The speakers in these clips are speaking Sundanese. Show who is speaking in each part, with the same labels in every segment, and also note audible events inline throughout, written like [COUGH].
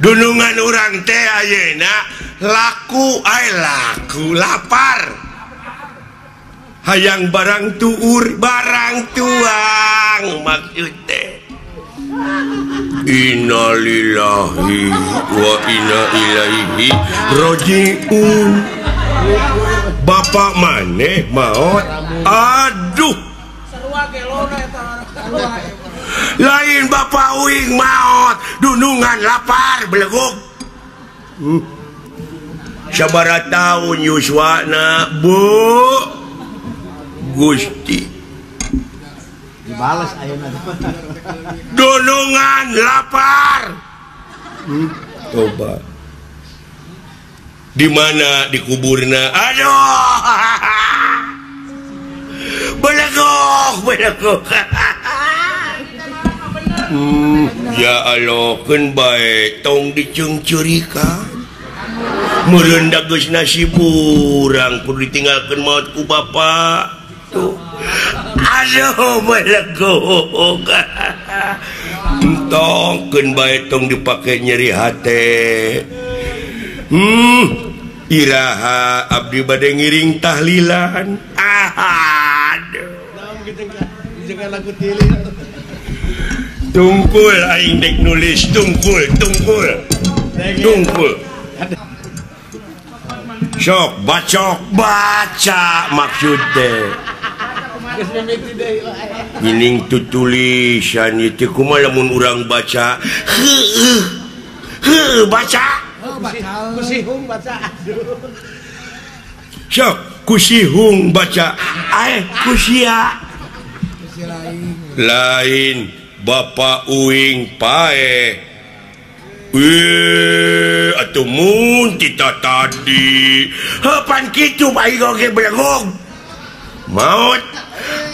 Speaker 1: gunungan orang teh Ayeuna laku ay laku lapar. Hayang barang tuur barang tuang maksud teh. Innalillahi wa inna ilaihi rajiun. Bapak maneh maot? Aduh. lain Bapak Uing maut dunungan lapar beleguk. Hmm. sabara tahun Yuswana Bu. Gusti.
Speaker 2: Dibalas [LAUGHS]
Speaker 1: dunungan lapar. Hmm. Coba di mana dikuburna? Aduh. [LAUGHS] Beleguk beleguk. [LAUGHS] Hmm, ya aloken baik. Tong dicung curika merendak Gus nasi burang pun ditinggalkan mautku Bapak tuh. Tongken baik tong dipakai nyeri hati. Hmm iraha abdi badai ngiring tahlilan. Ah aduh
Speaker 2: lagu
Speaker 1: tungkul aing dek nulis tungkul tungkul. Tungkul. Sok bacok baca maksud teh Gining tu tulisan itu kuma lamun urang baca heuh heuh baca
Speaker 2: kusihung baca
Speaker 1: sok kusihung baca Aeh kusia. Lain. Bapak Uing pae. Ataumun kita tadi. Hepan gitu baik oke belum maut.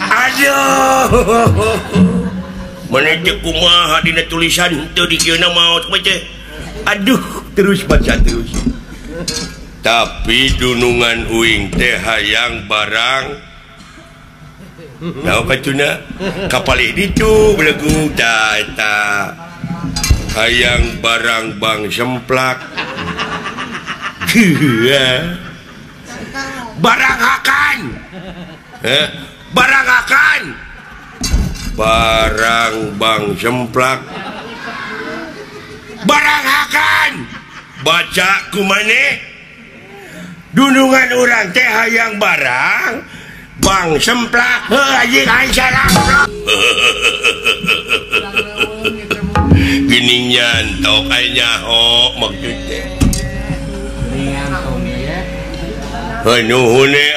Speaker 1: Aduh. Menecek kumaha dina tulisan itu dikira maut macam aduh terus baca terus. Tapi dunungan uing teh hayang barang. kapal data hayang barang Bang semplak barang akan. Eh, barang akan. Barang Bang semplak barang akan. Bacaku maneh dunungan orang teh hayang barang. Bang sempla Giningnyanto kayaknya ho maksud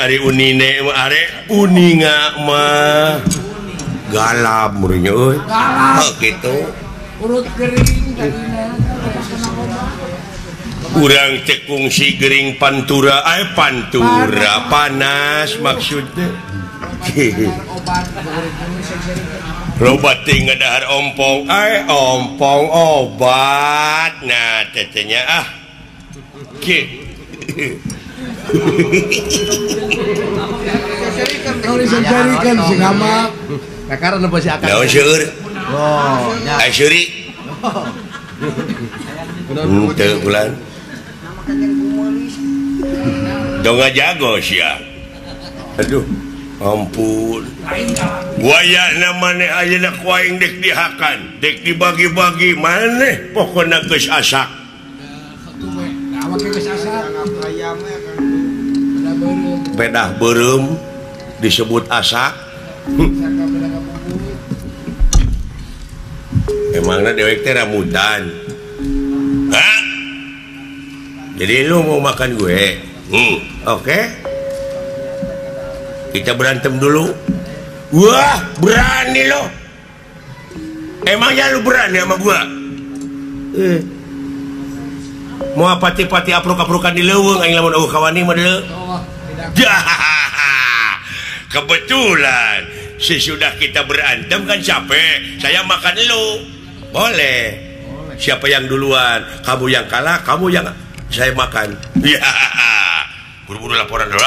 Speaker 1: Ari unine are uninga mah galap murinya gitu
Speaker 2: urut kering tadi
Speaker 1: kurang cekung si Gering Pantura eh Pantura panas. maksudnya. [LAUGHS] Obat tinggal dahar ompong eh ompong obat. Nah tetenya ah. Oke
Speaker 2: kalau disejarikan si ngamak karena pasti akan
Speaker 1: daun syur
Speaker 2: oh
Speaker 1: eh syuri Ente bulan [LAUGHS] dong jago ya Aduh. Ampun. Waya namanya aing dek dihakan dek dibagi-bagi maneh pokok geus asak. Bedah berem disebut asak. Emangnya dewek teh ramudan? Jadi lu mau makan gue? Hmm, oke. Kita berantem dulu. Wah berani lo. Emangnya lu berani sama gua? Eh. mau pati-pati apruk-aprukan di leweng aing lamun eueuh kawani mah deuleu [LAUGHS] kebetulan. Sesudah kita berantem kan capek saya makan lu. Boleh. Siapa yang duluan? Kamu yang kalah kamu yang saya makan. Ya. Buru-buru laporan dulu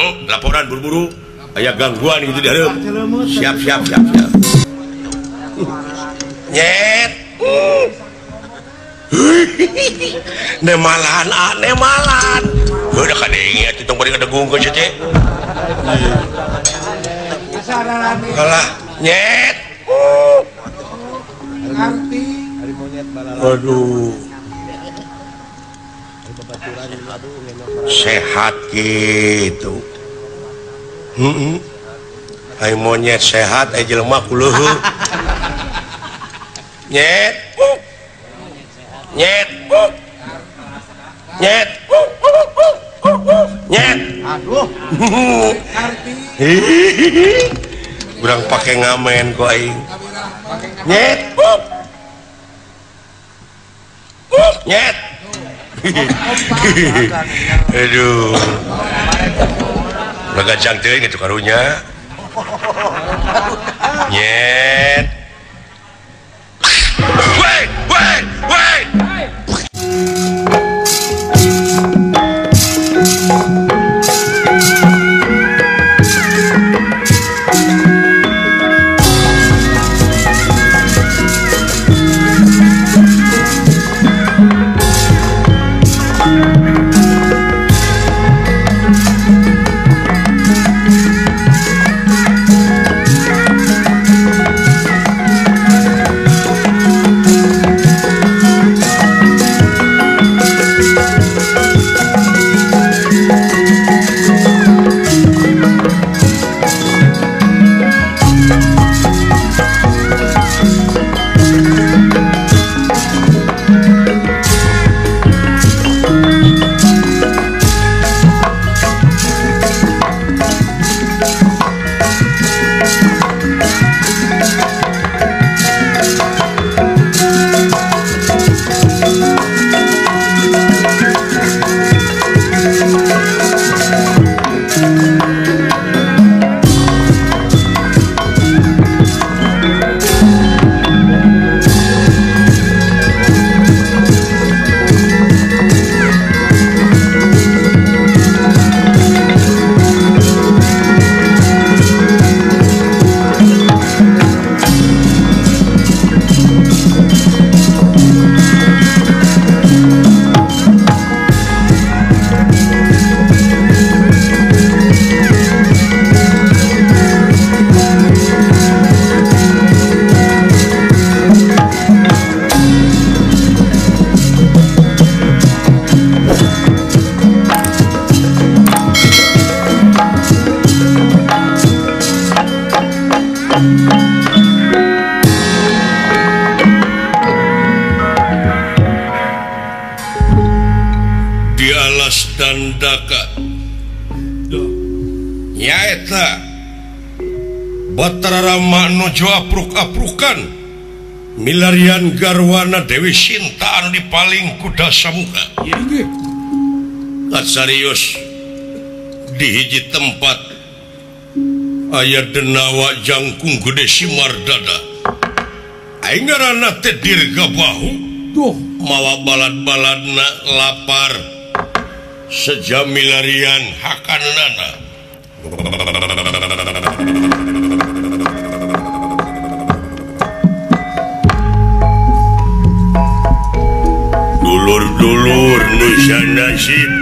Speaker 1: oh, laporan buru-buru. Ayah gangguan gitu di dalam siap siap siap siap. Nyet. Malahan aneh malahan. Udah kan ingat itu beri degung ke cece kalah nyet. Waduh sehat gitu. Hmm Hai monyet sehat aja lemak luhu nyet nyet nyet nyet.
Speaker 3: Aduh. [LAUGHS]
Speaker 1: Kurang pakai ngamen kok aing. Nyet nyet [LAUGHS] aduh. Legajang teuing itu karunya nyet. Wait wait wait di alas dan Dhaka nyaeta Batara Maknojorukkan milarian Garwana Dewi Sintaan di paling kuda Samuka. Serius dihiji tempat. ayat denawa jangkung gede Simar dada
Speaker 2: Duh.
Speaker 1: Mawa balad-baladna lapar. Sejam milarian Hakan nana. Dulur-dulur Nusa nasib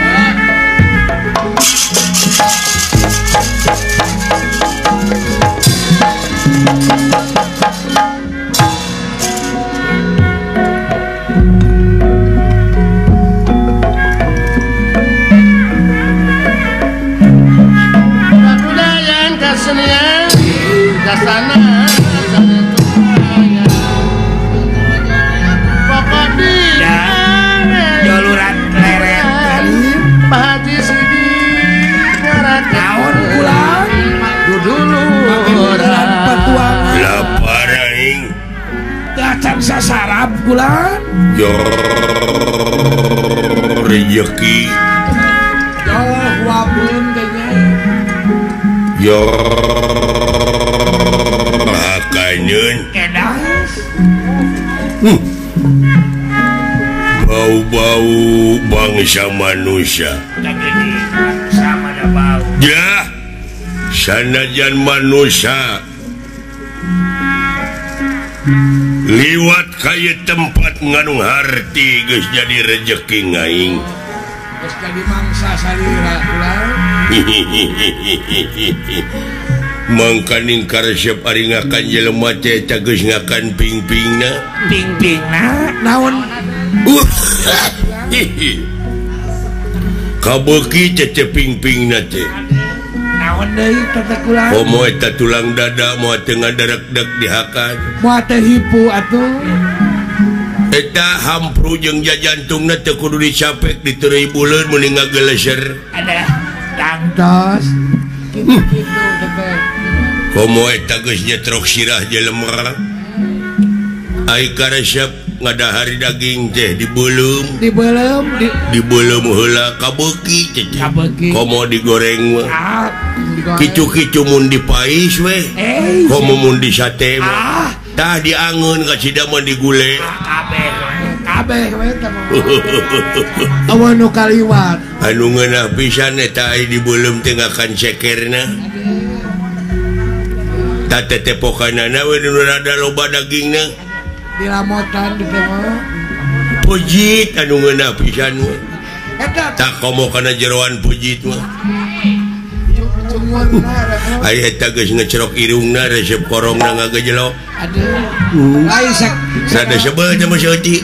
Speaker 1: Yuki makanyun
Speaker 2: hmm.
Speaker 1: bau-bau bangsa manusia. Ya. Sanajan manusia. Liwat kayak tempat ngandung harti guys jadi rejeki ngaing. mangkaning karesep ari ngakan jelema teh tegas ngakan ping-pingna
Speaker 3: ping-pingna
Speaker 2: naon?
Speaker 1: Kabeuki teh ping-pingna teh.
Speaker 2: Naon deui tatekulan
Speaker 1: komo oh, eta tulang dada moal teu ngadarek-dek dihakan
Speaker 2: moal teh hipu atuh.
Speaker 1: Eta hampru jeung jajantung tekudu dicapek di terai bulan mending ngageleser.
Speaker 3: Ada.
Speaker 2: Tangtos.
Speaker 1: Komo eta geus nyetrok sirah jelema. Ai karesep ngadahari daging teh di belum.
Speaker 2: Di belum di,
Speaker 1: di belum heula kabeuki cecek
Speaker 2: kabeuki.
Speaker 1: Komo digoreng mah kicu-kicu mun dipais
Speaker 2: we.
Speaker 1: Komo mun di sate mah tah diangeun ka mun digule.
Speaker 2: Ah, anu kaliwat.
Speaker 1: Anu ngeunah pisan eh, eta aya di beuleum teh ngakan cekerna. Tate tepokanana we nu rada loba dagingna.
Speaker 2: Dilamotan di teu
Speaker 1: pujit anu ngeunah pisan we.
Speaker 2: Eta.
Speaker 1: Tak komo kana jeroan pujit mah Ayo eta geus ngecerok irungna resep korongna ngagejelok.
Speaker 2: Ayo sek.
Speaker 1: Sada sebel
Speaker 4: jamu sehati.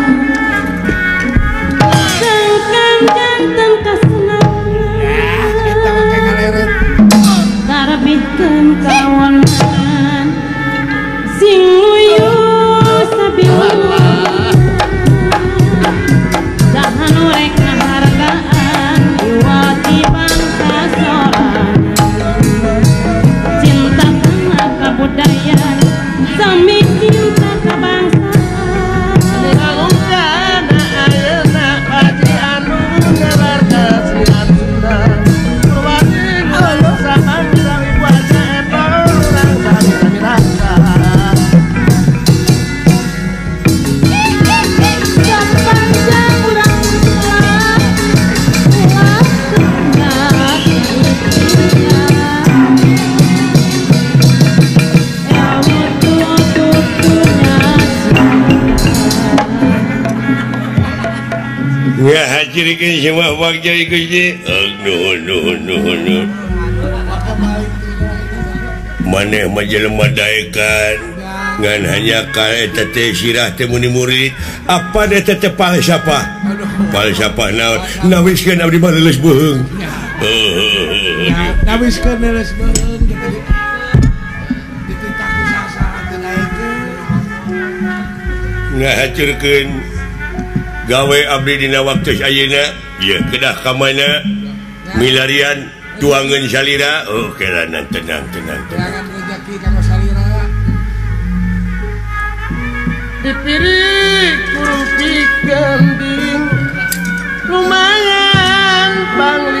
Speaker 4: bukan
Speaker 1: kawan dirikin semua bagja Gusti aduh aduh aduh aduh maneh majelma daekan ngan hanya eta eh, tete sirah temuni murid apa dia tete palsapa palsapa naon nawiskan abdi mah leuleus beung
Speaker 2: nawiskan leuleus beung Nah,
Speaker 1: hancurkan. gawe Abdidina waktu Ayeuna kedah kamana milarian tuangan salira Oh kenan tenang tenang tenang.
Speaker 3: Dipirik kurung kambing lumayan
Speaker 1: pangli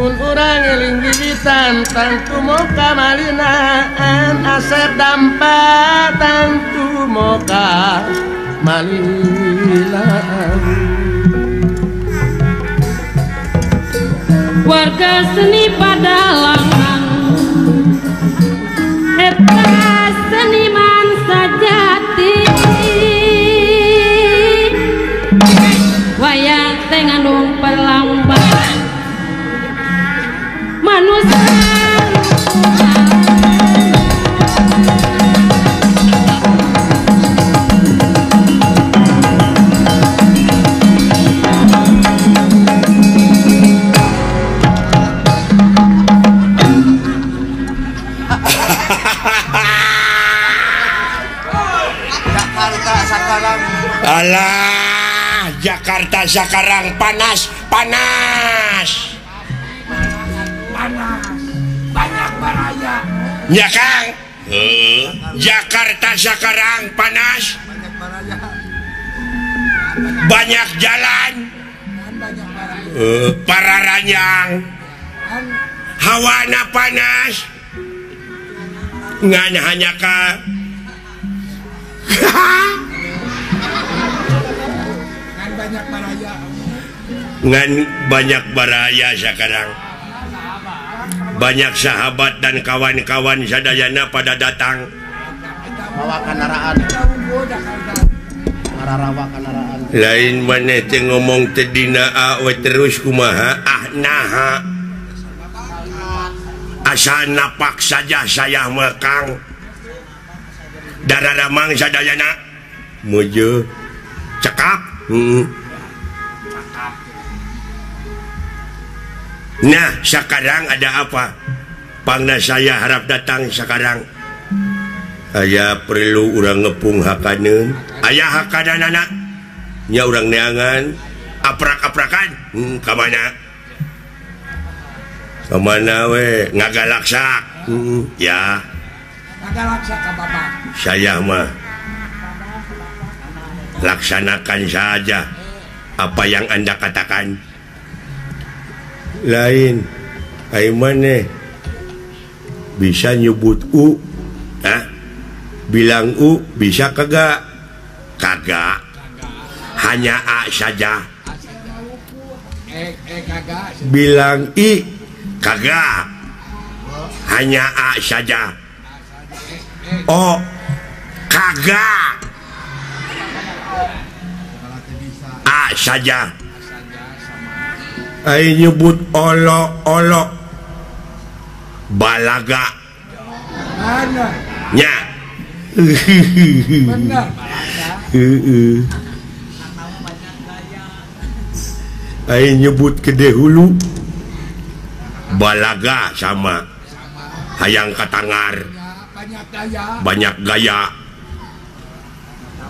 Speaker 3: Mun urang eling bibitan tangtu moka malinaan asep dampa tangtu moka malinaan.
Speaker 4: Warga seni padalangan eta seniman
Speaker 1: Alah, Jakarta sekarang panas panas.
Speaker 2: Banyak baraya.
Speaker 1: ya Kang uh, Jakarta sekarang panas.
Speaker 2: Banyak baraya.
Speaker 1: Banyak jalan. Uh, para ranjang Hawana panas. Nggak hanya
Speaker 2: Kang [LAUGHS] banyak baraya.
Speaker 1: Ngan banyak baraya sekarang. Banyak sahabat dan kawan-kawan sadayana pada datang.
Speaker 3: Bawa kendaraan
Speaker 1: lain mana ngomong tedina awe terus kumaha? Ah naha. Asal napak saja saya mekang. Darah ramang sadayana. Muju cekap hmm. Nah sekarang ada apa? Pangna saya harap datang sekarang aya perlu orang ngepung hakaneun ayaah Hakanan anaknya orang neangan. Aprak-aprakan. Hmm, Kamana mana? Mana we? Ngagalaksak. Hmm, ya. Saya mah laksanakan saja apa yang anda katakan. lain. Aiman bisa nyebut U nah, bilang U bisa kagak? Kagak. Hanya A saja. Bilang I kagak. Hanya A saja. Oh kagak. A saja. Ayo nyebut olok-olok balaga. Nya. Ayo [LAUGHS] nyebut gede hulu. Balaga sama. Hayang katangar.
Speaker 2: Banyak gaya.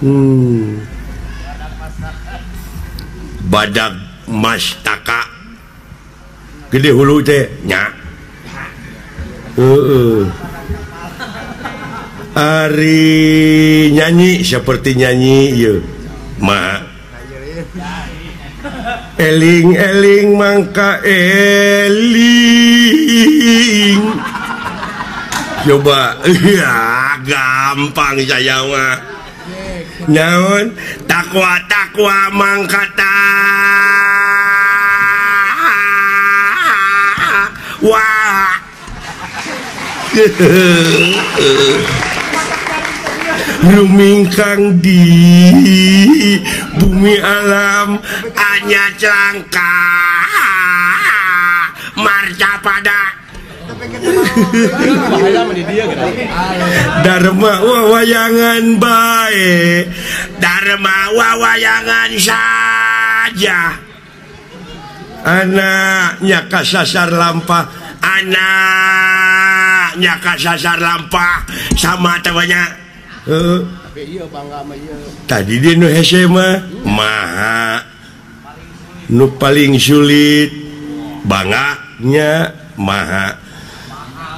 Speaker 1: Hmm. badak mastaka. gede hulu tehnya uh, Ari nyanyi seperti nyanyi yuk ma. Eling eling mangka eling. Coba. Ya gampang saya mah. Naon? Takwa takwa mangka takwa. Wah. Rumingkang di bumi alam hanya cangka marca pada. Dharma wawayangan baik. Dharma wawayangan saja anaknya kasasar lampa. Anaknya kasasar lampa. Sama temannya uh. Eh. tadi di maha. Nu paling sulit bangetnya maha.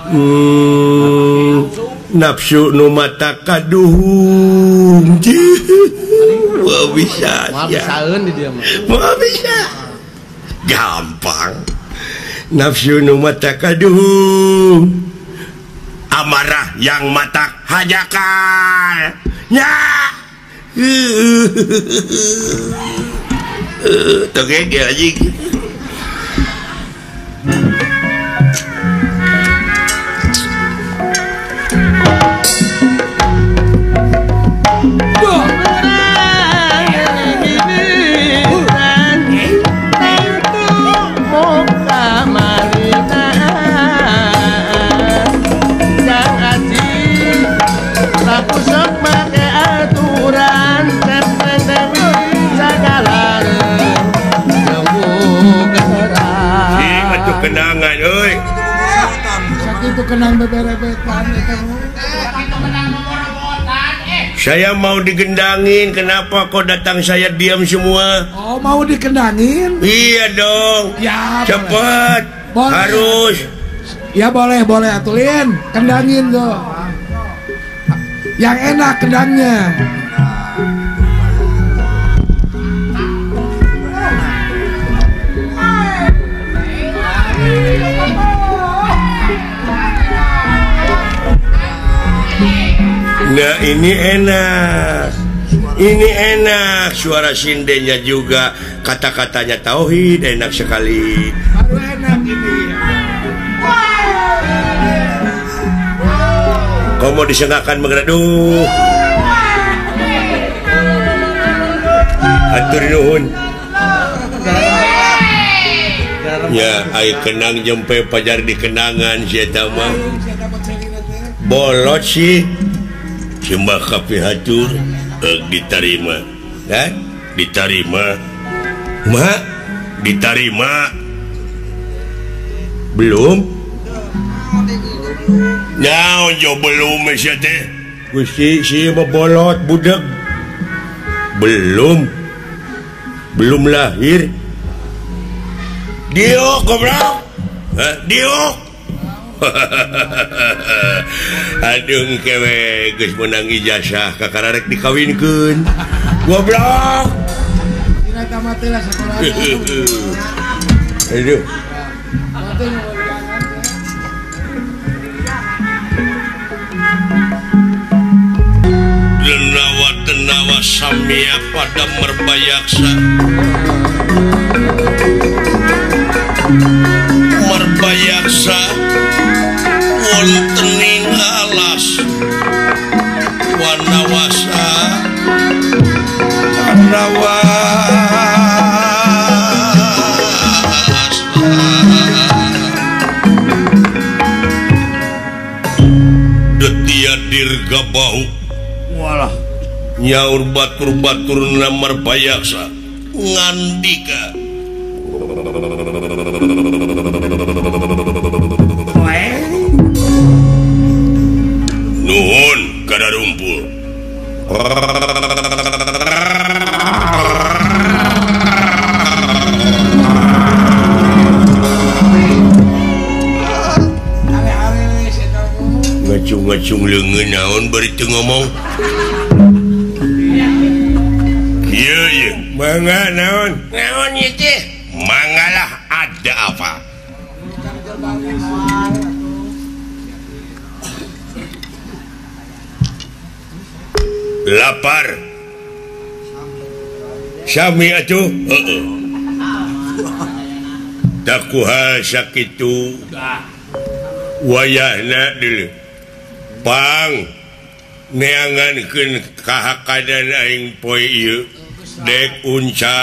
Speaker 1: Hmm, nafsu nu mata kaduhung. [LAUGHS] Bisa bisa. gampang. Nafsu mata kaduh amarah yang mata hajakan ya tuh [LAUGHS] eh, kayak hajakannya saya mau digendangin Kenapa kok datang? Saya diam semua.
Speaker 2: Oh mau dikendangin
Speaker 1: Iya dong.
Speaker 2: Ya
Speaker 1: cepat. Harus.
Speaker 2: Ya boleh boleh atulin kendangin tuh. Yang enak kendangnya
Speaker 1: Nah ini enak. Ini enak. Suara sindenya juga. Kata-katanya tauhid enak sekali.
Speaker 2: Baru enak ini.
Speaker 1: Kau mau disengakan mengaduh atur nuhun. Ya air kenang jempe pajar di kenangan mah bolot sih simbah kafe hacur eh, ditarima. Kan? Ditarima. Ma? Ditarima. Belum? Nah, belum Gusti si bolot budak belum. Belum lahir. Dio goblok Dio [LAUGHS] [LAUGHS] Aduh kewe guys menangi jasa
Speaker 2: kakak rek dikawinkan goblok
Speaker 1: Aduh. Denawa denawa samia pada merbayaksa. Merbayaksa. nyaur batur-batur namar payaksa ngandika. Nuhun kada rumpul. Ngacung-ngacung lengan naon bari teu ngomong? mangga naon? Naon ieu teh mangalah ada apa? Lapar. Sami atuh heeh -uh. Uh-uh. takuha sakitu. Wayahna dulu. Pang. Neangan kahakadan aing poe ieu. dek unca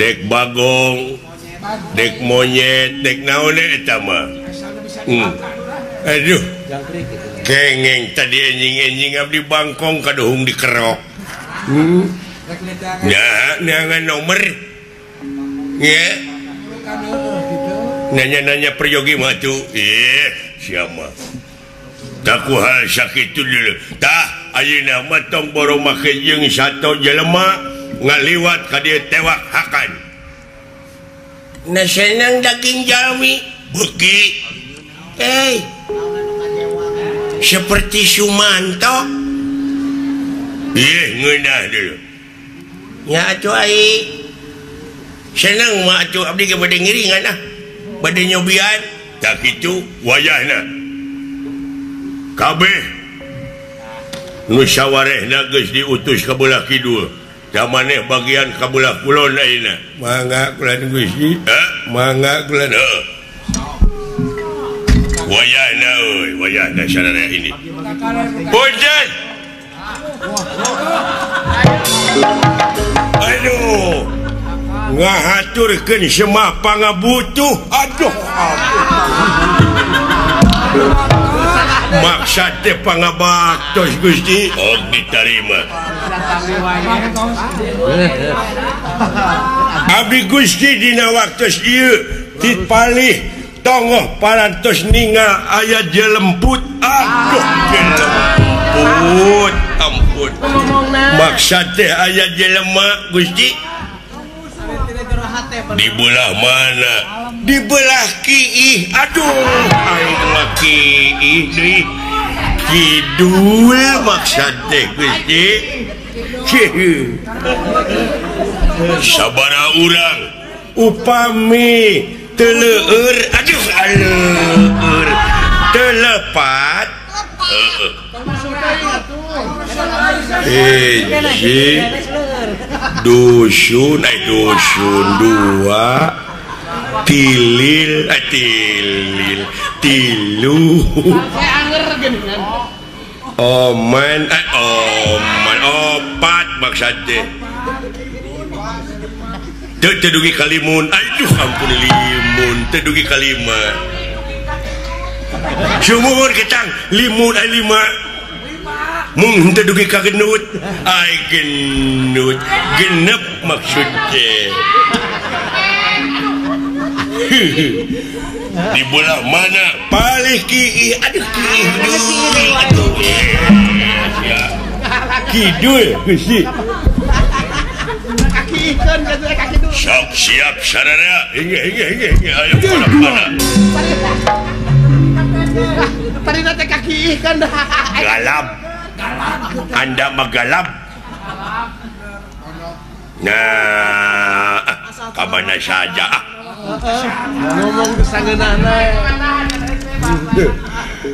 Speaker 1: dek Bagong dek monyet dek naon hmm. Aduh. Kengeng tadi enjing-enjing Abdi Bangkong kaduhung dikerok hmm. ya neangan nomor ya nanya-nanya peryogi matu eh siapa? Tak hal sakit itu dulu. Tah. Ayeuna tong boromahjeng satu jelema ngaliwat ka dia tewak hakan. Senang daging Jami. Buki. Hey. seperti Sumanto senang nah. bad nyobian tak itu wayahna kabeh musyawareh nages diutus kabulah Kidul. Zamaneh bagian kabulah Kulon manga Gusti manga wayah wayahna wayah na syarana ini. Hujan aduh. Ngahaturkan semua pangabutuh aduh aduh. maksat pangabak tos Gusti. Oh diterima [LAUGHS] Abi Gusti Dina waktu dipalih togoh parantos ninga ayat jelemput Aduh jelemput ampun. Maksat ayat jelemak Gusti. dibelah mana? Dibelah Ki Aduh Kidul maksud [LAUGHS] sabar urang upami teleur Aduh telepat. eh, dusun eh, dusun dua. Tilil eh, tilil tilu. Oman eh, oman. Opat maksudnya tedugi kalimun. Aduh ampun limun. Tedugi kalimat sumur ketang. Limun ay lima. dugi kagenut genut genep maksud [LAUGHS] di bola mana? Paling ki aduh kidul kidul siap siap sarana ingat ingat ingat ayo bola mana?
Speaker 3: Tadi nanti kaki ikan dah.
Speaker 1: Galap. Anda magalap nah Kabana saja.
Speaker 3: Ngomong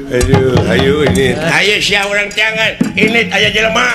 Speaker 1: Aduh ayo ini. Ayo siap orang jangan ini aya jelema.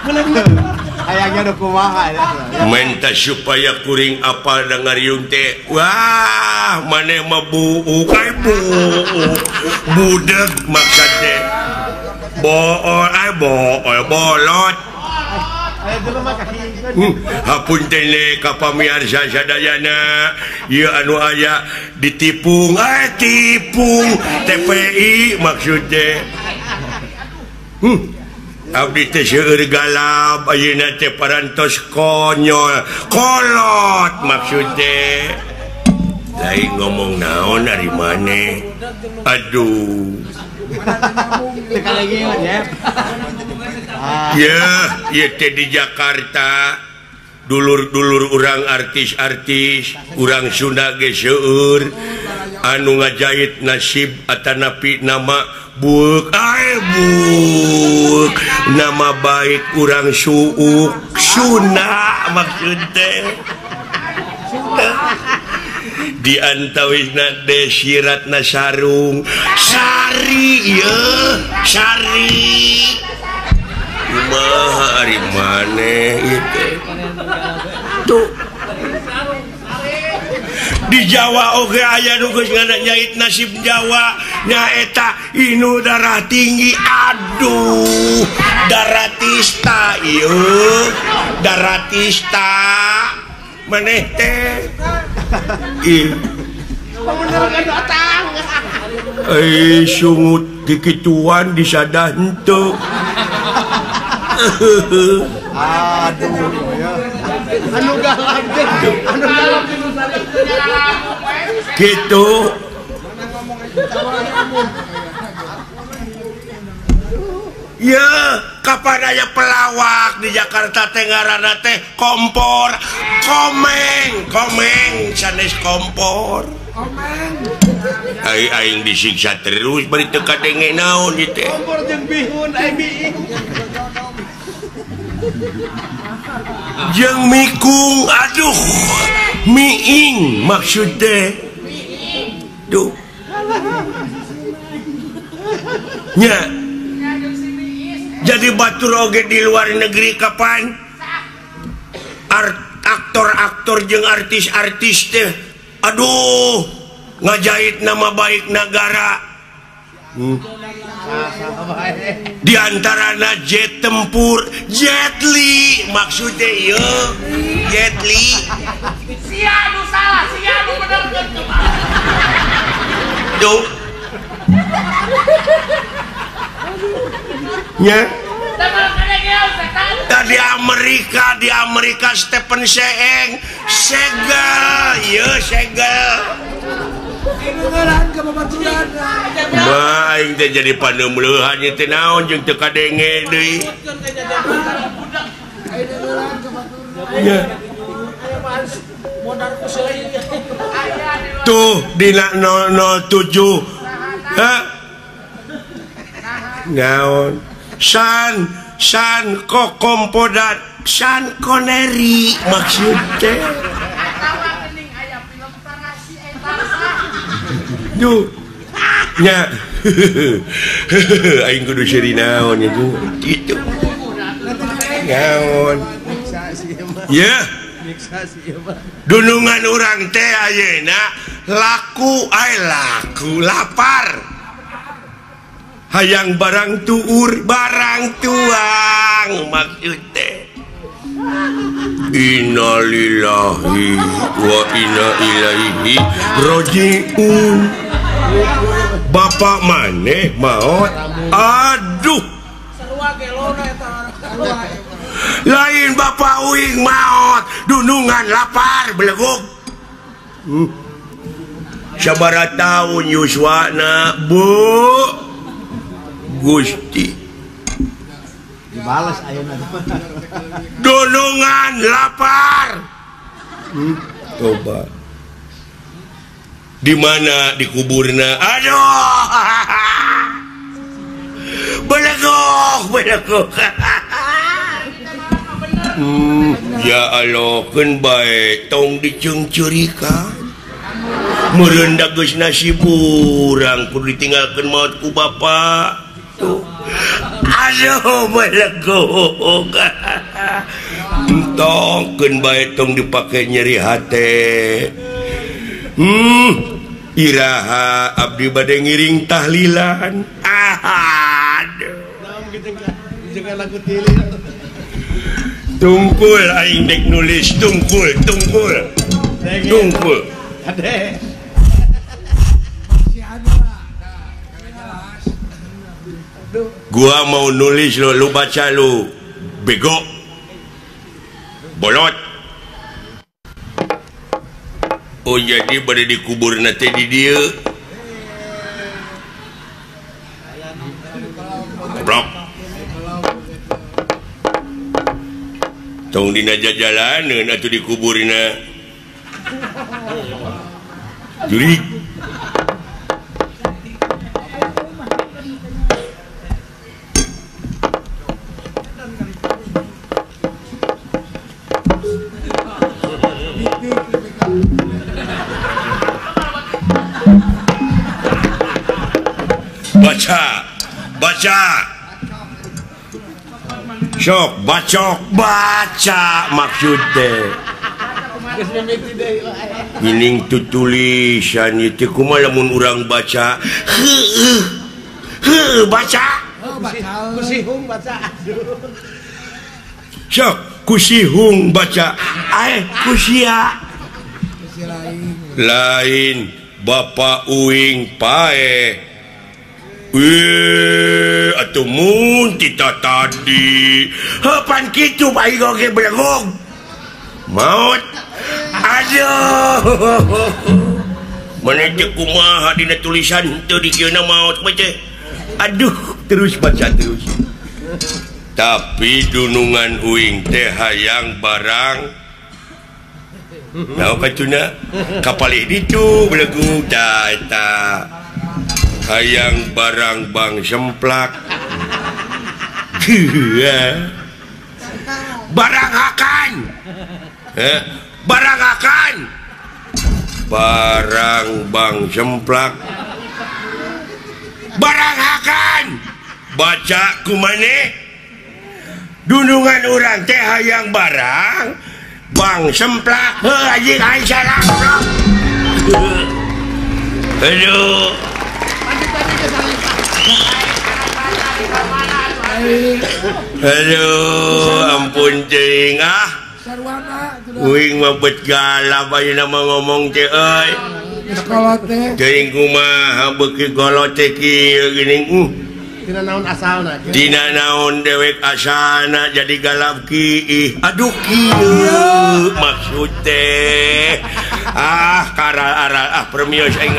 Speaker 1: [LAUGHS] minta supaya kuring apa dengar Yunte Wah mana mabu budak maka bolot. Hmm, hapun tele kapamiarsa sadayana. Y anu aya ditipung tipung. TPI maksud hmm. Abdi galap parantos konyolkolot maksud lain ngomong naon dari maneh Aduh. Ya. Teh di Jakarta. dulur-dulur orang artis-artis kurang Sunda geseur anu ngajahit nasib Atanapi nama buk ae buk nama baik kurang suuk. Sunda maksud teh. Diantawina desirat nasarung sari ya sari. Kumaha ari maneh itu gitu di Jawa Oge aya nyait nasib Jawa nyaeta Inu darah tinggi. Aduh daratista yuk daratista meneh teh. Eh sungut dikituan disadah entuk Aduh ya. anu galak anu galak. Gitu. Ya kepadanya pelawak di Jakarta Tenggara teh? Kompor. Komeng. Komeng. Sanes kompor. Ay, aing disiksa terus bari teu kadenge naon ieu teh.
Speaker 3: kompor jeung bihun aing
Speaker 1: jeng mikung aduh. Miing maksud teh duh. Nya. Jadi batu roget di luar negeri kapan? Art, aktor-aktor jeng artis-artis teh. Aduh. Ngajahit nama baik negara. Di antara Jet tempur
Speaker 3: Jetli
Speaker 1: maksud Jetli tadi Amerika di Amerika Stephen Seeng segel. Iya, segel. baik jadi paneumleuhan teh naon jeung teu kadenge deui tuh dina 007 ha? Naon? San san kokompodat san koneri maksud teh. dunungan [LAUGHS] orang teh Ayeuna laku ay laku lapar. Hayang barang tuur barang tuang maksud teh. Innalillahi wa inna ilaihi rajiun Bapak maneh maot. Aduh. Lain Bapak Uing maut dunungan lapar beleguk. Hmm. sabara tahun Yuswana Bu. Gusti.
Speaker 2: Dibalas
Speaker 1: dunungan lapar. Hmm. coba di mana dikuburna? Aduh! [LAUGHS] Belegoh, belegoh. [LAUGHS] Hmm, ya Allah kan baik. Tong dicung curiga merendah guys urang burang kudu ditinggalkan mautku bapak tuh. Aduh belegoh [LAUGHS] entong kan baik tong dipakai nyeri hati. hmm, Iraha Abdi badai ngiring tahlilan. Tungkul aing dek nulis. Tungkul tungkul. Tungkul. Gua mau nulis lo lu baca lu. Bego. Bolot. Oh jadi bad dikubur nanti di dia. Dina jalan atau dikubur Juri. baca. Sok bacok baca maksud tu tutulisan itu kuma lamun urang baca.
Speaker 3: He baca.
Speaker 1: Sok kusihung baca. Ae kusia.
Speaker 2: Lain.
Speaker 1: Bapak Uing pae. Eh, kita tadi. Hepan kitu baik oke belum maut. Aduh. Menecek kumaha dina tulisan itu dikira maut baca aduh terus baca terus. Tapi dunungan uing teh hayang barang. Nah, kacuna kapal itu belagu dah hayang barang Bang semplak [LAUGHS] barang akan. Eh, barang akan. Barang Bang semplak barang akan. Baca kumaneh? dunungan orang teh hayang barang Bang semplak anjing Aisyah Aduh. Aduh, ampun cing ah. Uing mabet galak bayi nama ngomong teh euy. Cing kumaha beki golot teh kieu geuning. Uh.
Speaker 3: Tina naon asalna.
Speaker 1: Tina naon dewek asana jadi galak ki. Aduh kieu maksud teh. Ah, kara-ara ah premios aing.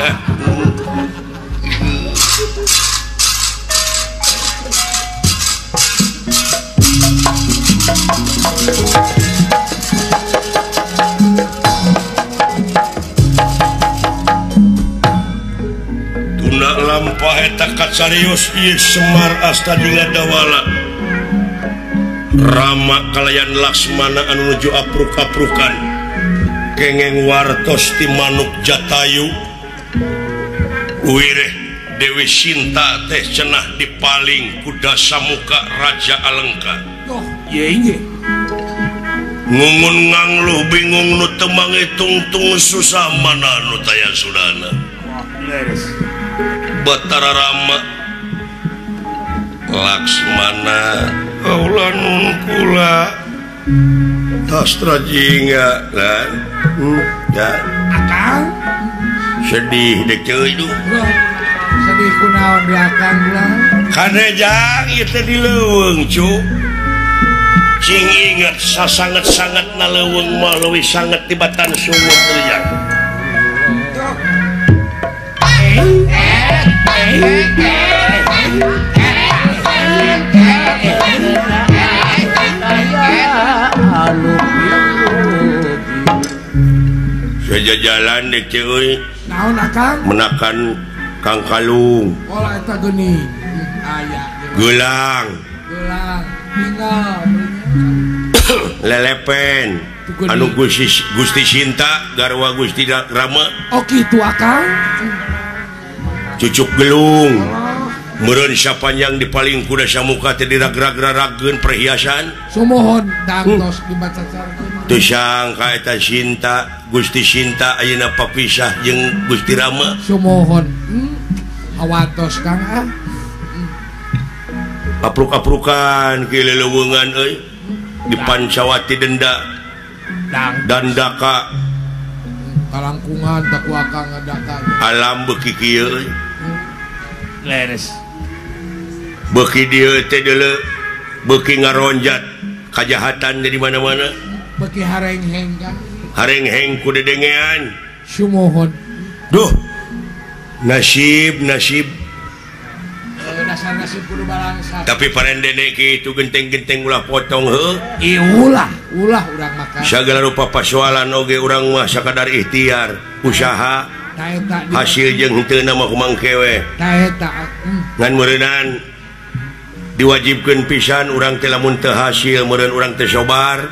Speaker 1: Tuna lampa etakat Sarius Semar Asta juga dawala. Rama kalian Laksmana anu nuju apruk-aprukan. Kengeng wartos di manuk Jatayu. Wireh Dewi Sinta teh cenah di paling kuda Samuka Raja Alengka.
Speaker 2: Oh, ye, ye.
Speaker 1: ngungun nganglu bingung nu temang tungtung susah mana nu taya sudana? Batara Rama. Laksmana Kaula nun kula. Tastra jinga dan dan hmm,
Speaker 2: akang?
Speaker 1: Sedih deh cuy
Speaker 2: itu. Sedih kunaon di akang lah
Speaker 1: kane jang itu di leuweung cu. Jing ingat sa sangat-sangat nalewung melalui sangat tibatan sumur
Speaker 3: terjang.
Speaker 1: Saja jalan dek cuy.
Speaker 2: Naon akan?
Speaker 1: Menakan Kang Kalung.
Speaker 2: Olah itu geuning. Aya.
Speaker 1: Gelang.
Speaker 2: Gelang. Tinggal. [COUGHS]
Speaker 1: lelepen. Anu Gusti Gusti Sinta garwa Gusti Rama.
Speaker 2: Oh gitu akang?
Speaker 1: Cucuk gelung. Meureun sapanjang di paling kuda samuka teh diragra-grarageun perhiasan.
Speaker 2: Sumohon hmm. dangtos dibacacarkeun
Speaker 1: teu sangka eta Sinta Gusti Sinta ayeuna papisah jeung Gusti Rama.
Speaker 2: Sumohon. Hmm. awatos Kang ah. Hmm.
Speaker 1: Apruk-aprukan kieu leuweungan euy. di Pancawati denda.
Speaker 2: Dang.
Speaker 1: Daka
Speaker 2: kalangkungan
Speaker 1: alam beki hmm. beki dia beki ngaronjat. Kejahatan di mana-mana.
Speaker 2: Beki harengheng kan
Speaker 1: harengheng ku dedengean.
Speaker 2: Sumohon.
Speaker 1: Duh. Nasib nasib. tapi para Dedek itu genteng-genteng ulah potong
Speaker 2: he? Ulah. Ulah urang makan
Speaker 1: segala rupa pasualan oge urang mah sakadar ikhtiar usaha hasil jeung henteu nama kumang
Speaker 2: kewe. Ah, hmm.
Speaker 1: Ngan meureunan diwajibkeun pisan urang teh lamun teu hasil meureun urang teh sobar.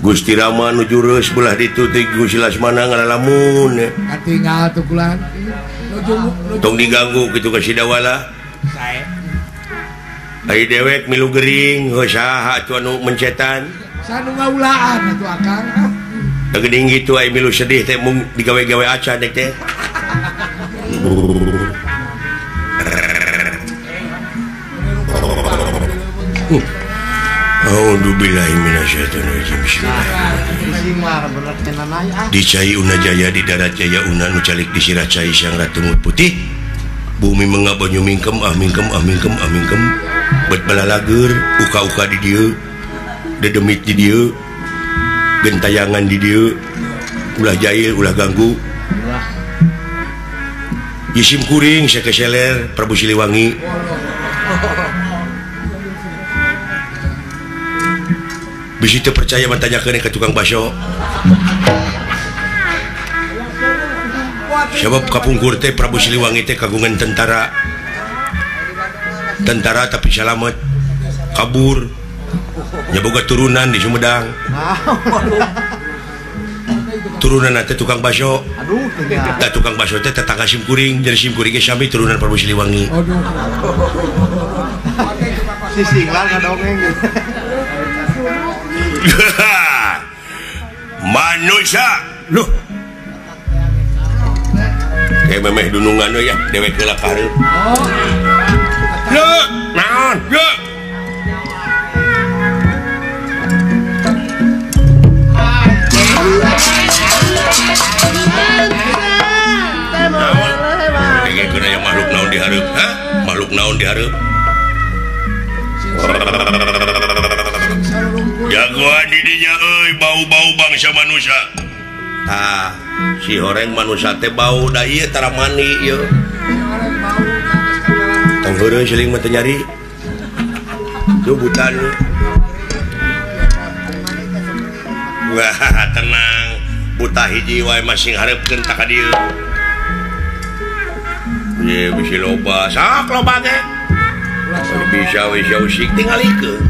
Speaker 1: Gusti Rama nuju reus belah ditu teh Gusti Lasmana ngalamun ya. Eh.
Speaker 2: Katinggal tuh kulan.
Speaker 1: Tong diganggu gitu ke sidawala
Speaker 2: saya.
Speaker 1: Ari dewek milu gering usaha tuh anu mencetan
Speaker 2: Sanu ngaulaan atuh Akang. Ah,
Speaker 1: Da geuning gitu ai milu sedih teh mung digawe-gawe acan dek teh [LAUGHS] dicai Una Jaya di darat Jaya una nu calik di sirat cai yang ratungut putih bumi mengabonyu mingkem ah mingkem ah mingkem ah mingkem Bet balalager uka-uka di dia dedemit di dia gentayangan di dia ulah jahil ulah ganggu Yisim kuring saya seler Prabu Siliwangi bisi teu percaya matanya ke tukang baso sebab kapungkur teh Prabu Siliwangi teh kagungan tentara. Tentara tapi selamat. Kabur. Nyaboga turunan di Sumedang. Turunan nanti tukang basyo tak tukang baso teh tetangga simkuring jadi simkuring ge sami turunan Prabu Siliwangi.
Speaker 2: Aduh. [LAUGHS]
Speaker 1: manusia Loh. Memeh dunungan ya. Dewek ke karir oh. Loh. Naon? Loh. Makhluk naon diharap makhluk naon diharap? jagoan didinya eh bau-bau bangsa manusia. Ah si horeng manusia teh bau da ieu tara mani iya. Tanggurin siling mata nyari. Itu butan wah [LAUGHS] tenang. Buta hiji wae masing harap kentak dieu Iya, bisi loba, sak loba ge. Bisa, bisa, usik, tinggal
Speaker 3: ikut.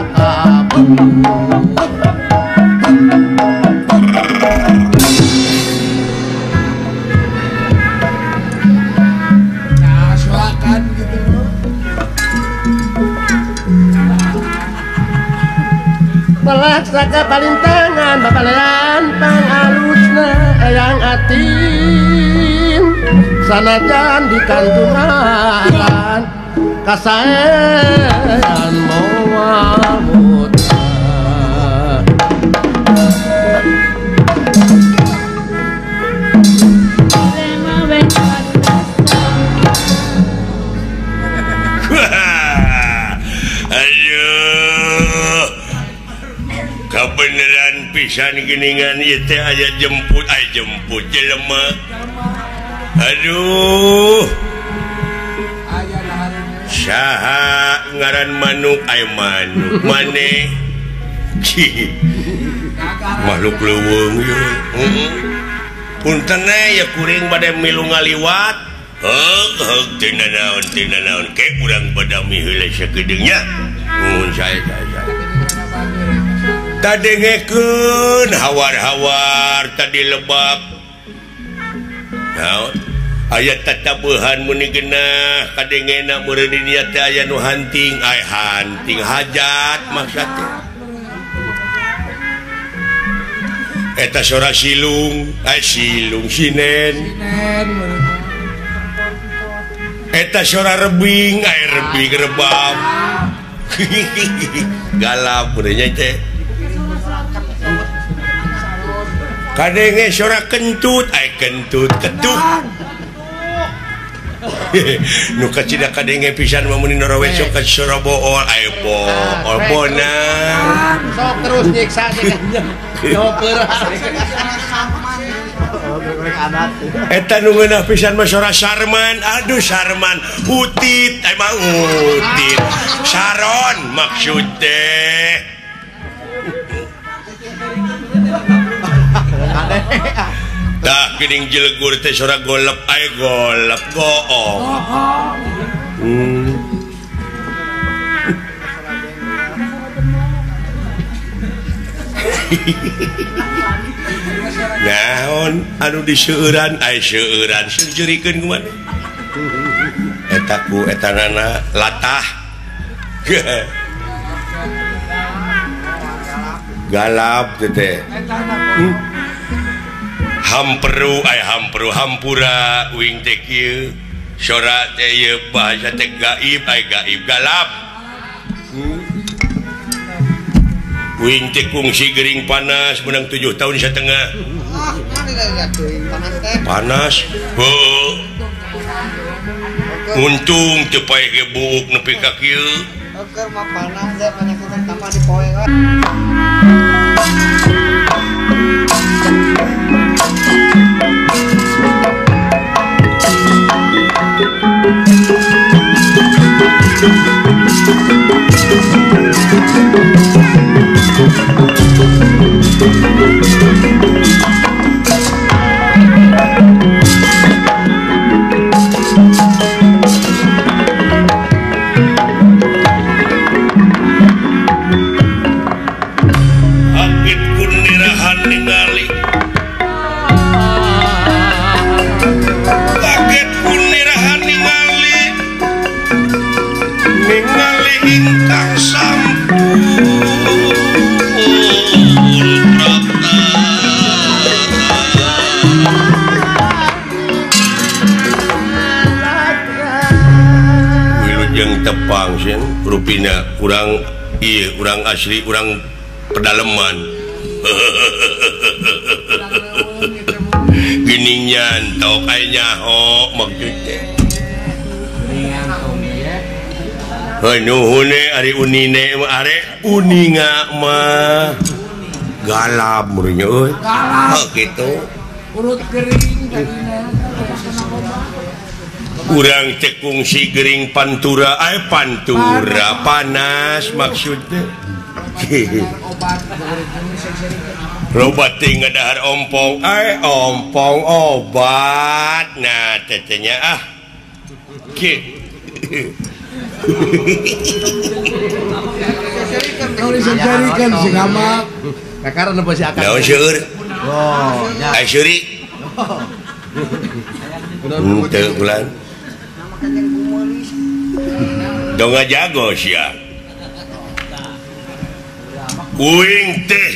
Speaker 3: sanajan di kantungan kasaean moa buta [LAUGHS]
Speaker 1: Aduh Kabeneran pisan geningan itu aja jemput ay jemput jelema. Aduh. Saha ngaran manuk ay manuk. Maneh makhluk leuweung heeh. Punten ya kuring bade milu ngaliwat. Hek hek tina naon tina naon. Ke kurang pada mihulai sekedengnya Mun saya saya. Tadengekeun hawar-hawar tadi lebak. Naon? ayat tatabuhan munigena kadengena muridiniat aya nu hunting ay hunting hajat maksudnya eta sora silung. Ay silung sinen. Eta sora rebing. Ay rebing rebab [LAUGHS] galap muridnya teh. Kadenge sora kentut. Ay kentut ketuk [LAUGHS] nuka kacida kadenge pisan memenuhi Norwe sok Surabo ol oh, aipo ol bona oh,
Speaker 3: sok terus nyiksa [LAUGHS]
Speaker 1: Eta nungguin pisan mah sora Sarman, aduh Sarman, utit emang utit. Saron maksud teh. Daing jelegur teh sora golep go hmm. naon anu disuran ayran sujurikan kemana etaku etanana latah. [LAUGHS] Galap teh. Hmm? hamperu ay hamperu hampura wing kieu sora te bahasa teh gaib ay gaib galap hmm. wing kungsi gering panas menang tujuh tahun setengah panas oh. untung cepai gebuk nepi
Speaker 3: kakil panas dia menyakitkan di poe
Speaker 1: Thank Bangsen rupina kurang kurang asli kurang pedalaman [LAUGHS] geningnya tau kayaknya ho maksudnya Nuhune ari unine are uninga mah galap murinya euy. Oh, gitu.
Speaker 2: Urut kering tadina.
Speaker 1: kurang cekung sigering pantura ay pantura panas. maksudnya. [LAUGHS] Robati dahar ompong ay ompong obat. Nah tetenya ah. Daun syur.
Speaker 3: Oh,
Speaker 1: syuri. bulan. Hmm, dong jago ya Uing teh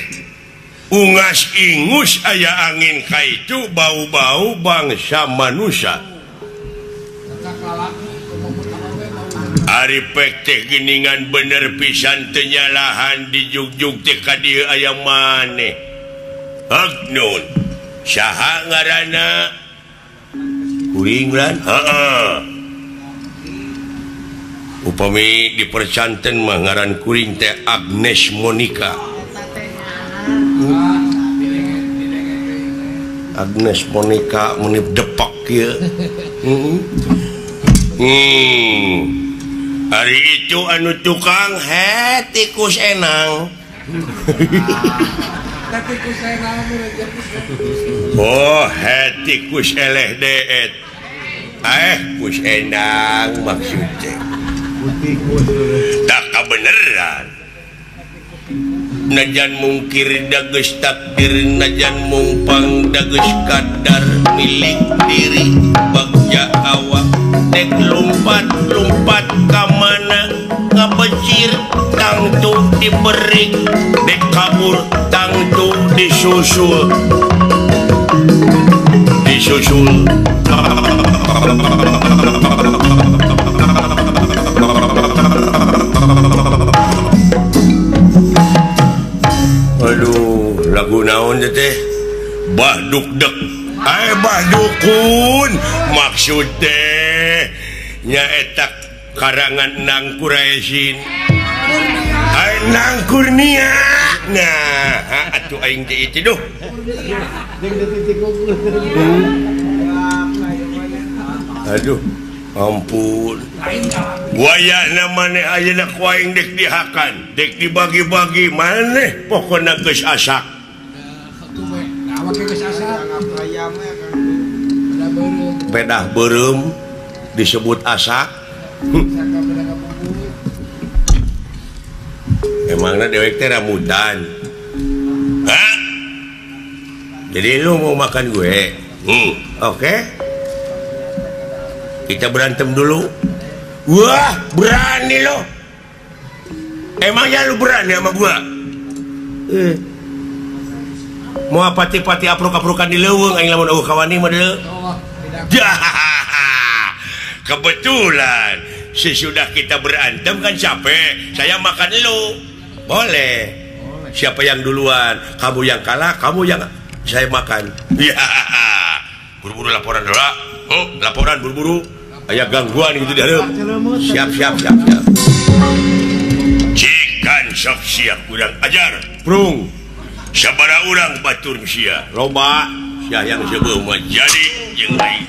Speaker 1: ungas ingus aya angin kaitu bau-bau bangsa manusia Aripek teh geningan bener pisan tenyalahan di jugjug teh ka dieu aya maneh Agnun saha ngaranna Kuring lan? heeh upami dipercanten mengaran kuring teh Agnes Monica. Agnes Monica menip depak ya. Hmm. hmm. hari itu anu tukang hetikus enang. Oh hetikus eleh deet. Eh kus enang maksudnya. tak beneran najan mungkir dages takdir najan mumpang dages kadar milik diri. Bagja awak dek lumpat lumpat kamana ngabecir tangtu diberi dek kabur tangtu disusul. Disusul. [LAUGHS] naon dukun. Maksud nyaak karangan nang Quraisyin nang kurnia nah atuh aing teh itu duh. Aduh ampun. Waya namanya ayeuna ku aing dek dihakan dek dibagi-bagi maneh pokona geus asak. bedah berem disebut asak emangnya dewek teh rambutan Hah? jadi lu mau makan gue hmm. oke okay? kita berantem dulu wah berani lo emangnya lu berani sama gua eh. mau pati-pati apruk-aprukan di leweng aing lamun eueuh kawani mah deuleu. [LAUGHS] Kebetulan sesudah kita berantem kan capek, saya makan lu. Boleh. Siapa yang duluan? Kamu yang kalah, kamu yang saya makan. Ya. [LAUGHS] Buru-buru laporan dulu. Ah. Oh, laporan buru-buru. Ayah gangguan gitu di dalam. Siap, siap, siap, siap. Jikan siap siap kurang ajar. Prung. sabara orang Batur Rusia Roma sayang sebelum jadi yang lain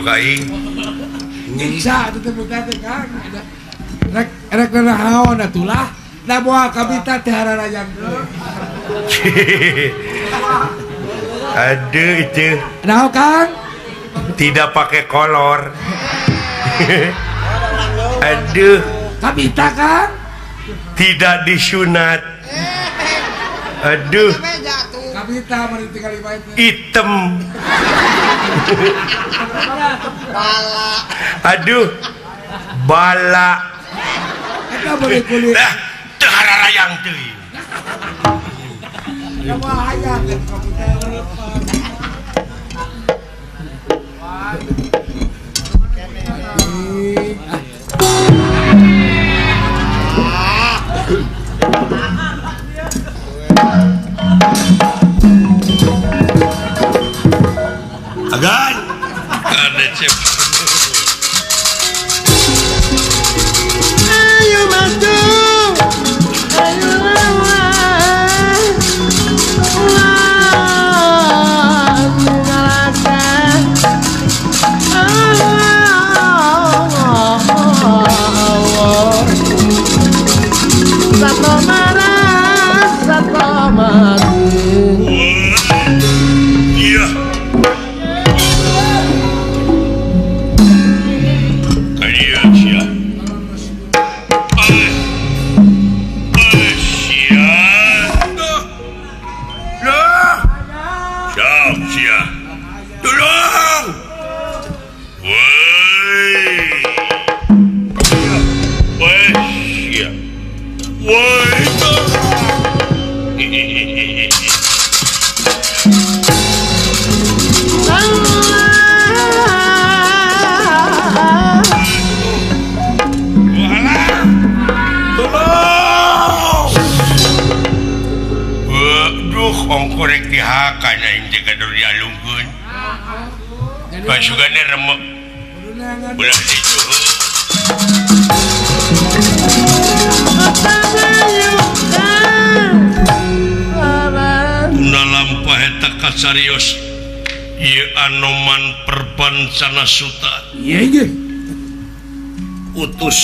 Speaker 1: ditunjuk aing.
Speaker 2: Nyiksa itu terbuka teh kan? Rek rek naon atuh lah. Da moal kabita teh hararajang [LAUGHS]
Speaker 1: aduh itu.
Speaker 2: Nah kang?
Speaker 1: Tidak pakai kolor. [LAUGHS] Aduh
Speaker 2: kabita kan
Speaker 1: tidak disunat. Aduh
Speaker 2: kabita meniti kalimat
Speaker 1: hitam. [LAUGHS] Bala.
Speaker 2: Aduh.
Speaker 1: Bala. Nah,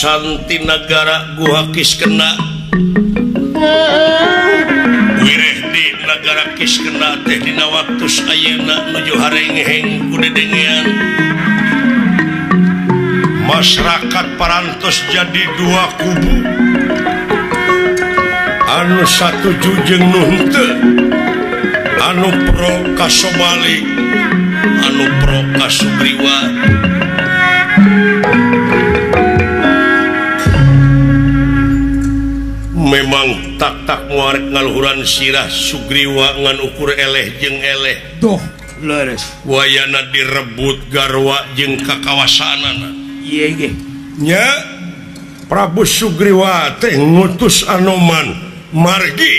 Speaker 1: Santinagara gua Kiskena. Wireh di negara teh dina waktu Ayeuna nuju ku kudedengian masyarakat parantos jadi dua kubu. Anu satu jujeng nunte anu pro kasobalik anu pro kasugriwa tak tak muarek ngaluhuran sirah Sugriwa ngan ukur eleh jeng eleh.
Speaker 2: Duh.
Speaker 1: Wayana direbut garwa jeng
Speaker 2: ge.
Speaker 1: nya Prabu Sugriwa teh ngutus Anoman margi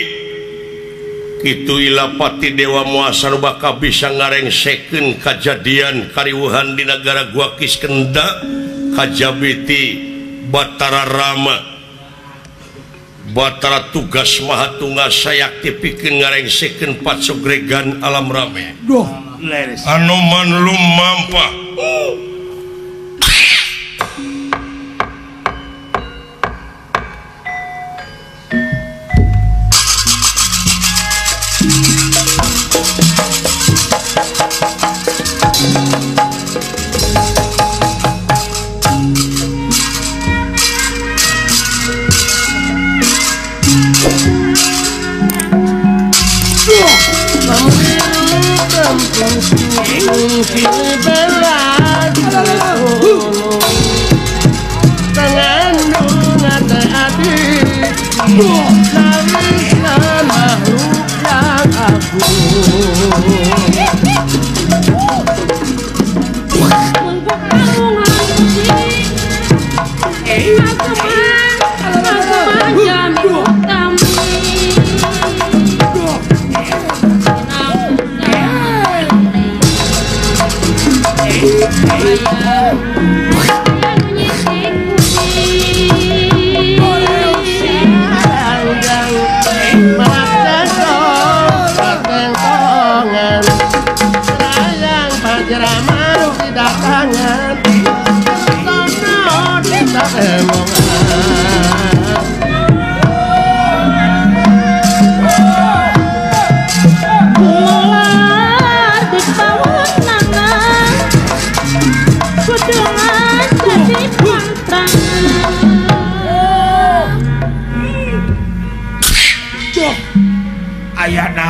Speaker 1: kitu ilapati Dewa muasar bakal bisa ngareng kajadian kejadian kariwuhan di negara gua kiskenda Kajabiti Batara Rama batara tugas Mahatunga sayakti aktifpikin ngareng second Pak Sogregan alam rame
Speaker 2: Duh,
Speaker 4: anu manlum mampah. uh. Oh.
Speaker 2: Oh,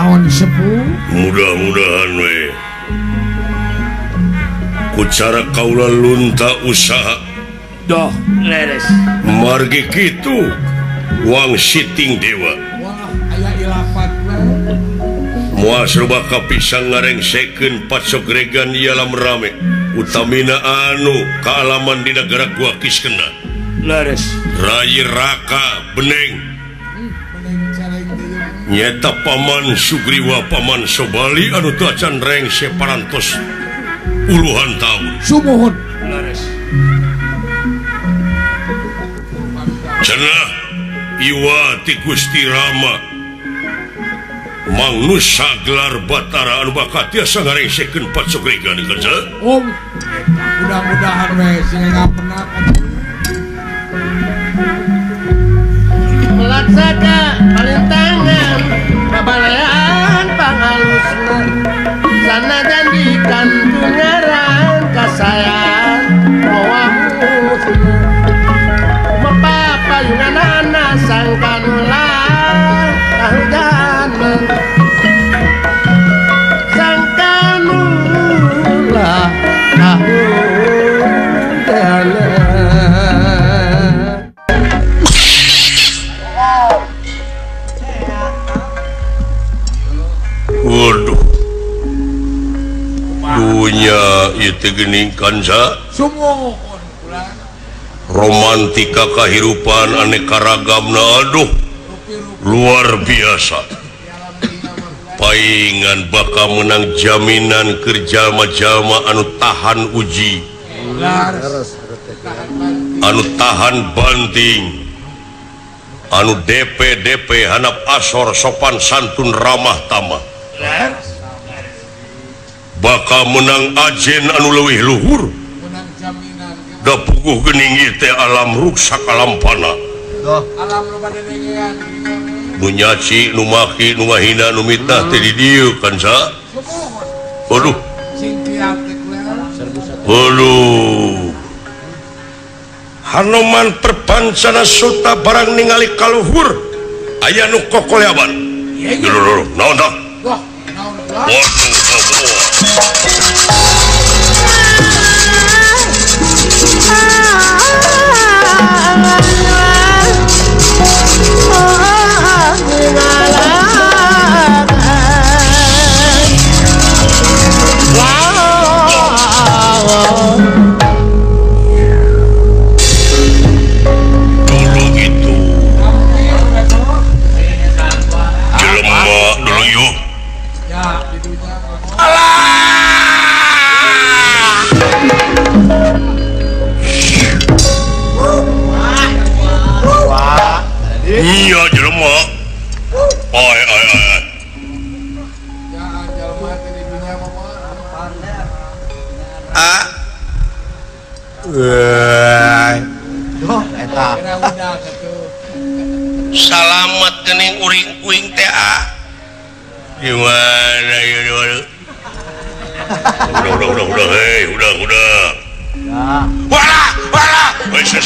Speaker 2: naon sepuh
Speaker 1: mudah-mudahan we. Kucara kaula lunta usaha.
Speaker 2: Doh
Speaker 3: leres.
Speaker 1: Margi kitu wang siting dewa.
Speaker 2: Wah aya ilapat
Speaker 1: muas rubah kapisang ngareng seken pasok regan rame utamina anu kealaman di negara gua kiskena.
Speaker 3: Leres.
Speaker 1: Rayi raka beneng. nyeta Paman Sugriwa Paman Sobali anu Canreng separantos puluhan tahun.
Speaker 3: Sumohon
Speaker 1: cenah Iwa Gusti Rama. Mangnusa gelar Batara anu bakat tiasa ngarengsikeun pat Sugrigan kerja
Speaker 2: Om. Mudah-mudahan we sing pernah
Speaker 3: laksana palintangan kabalean pangalusna sana janjikan tungaran kasayan moa
Speaker 1: musna mepapayungan anak sangkan geni
Speaker 2: Kansa
Speaker 1: romantika kehidupan aneka ragam Aduh. Luar biasa. Paingan bakal menang jaminan kerja majama anu tahan uji. Anu tahan banting. Anu DPDP hanap asor sopan santun ramah tamah. bakal menang ajen anu lewih luhur.
Speaker 2: Munang jaminan
Speaker 1: geuh puguh geuning ieu teh alam rusak kalampana teh
Speaker 2: alam
Speaker 1: raba degean munyati numaki numahina numitah teh di dieu kansa aduh
Speaker 2: sing
Speaker 1: tiateun
Speaker 2: serbu satuju
Speaker 1: aduh hanoman perbencana suta barang ningali kaluhur. Aya nu kokoleaban naon tah
Speaker 2: wah naon
Speaker 1: tah Thank you.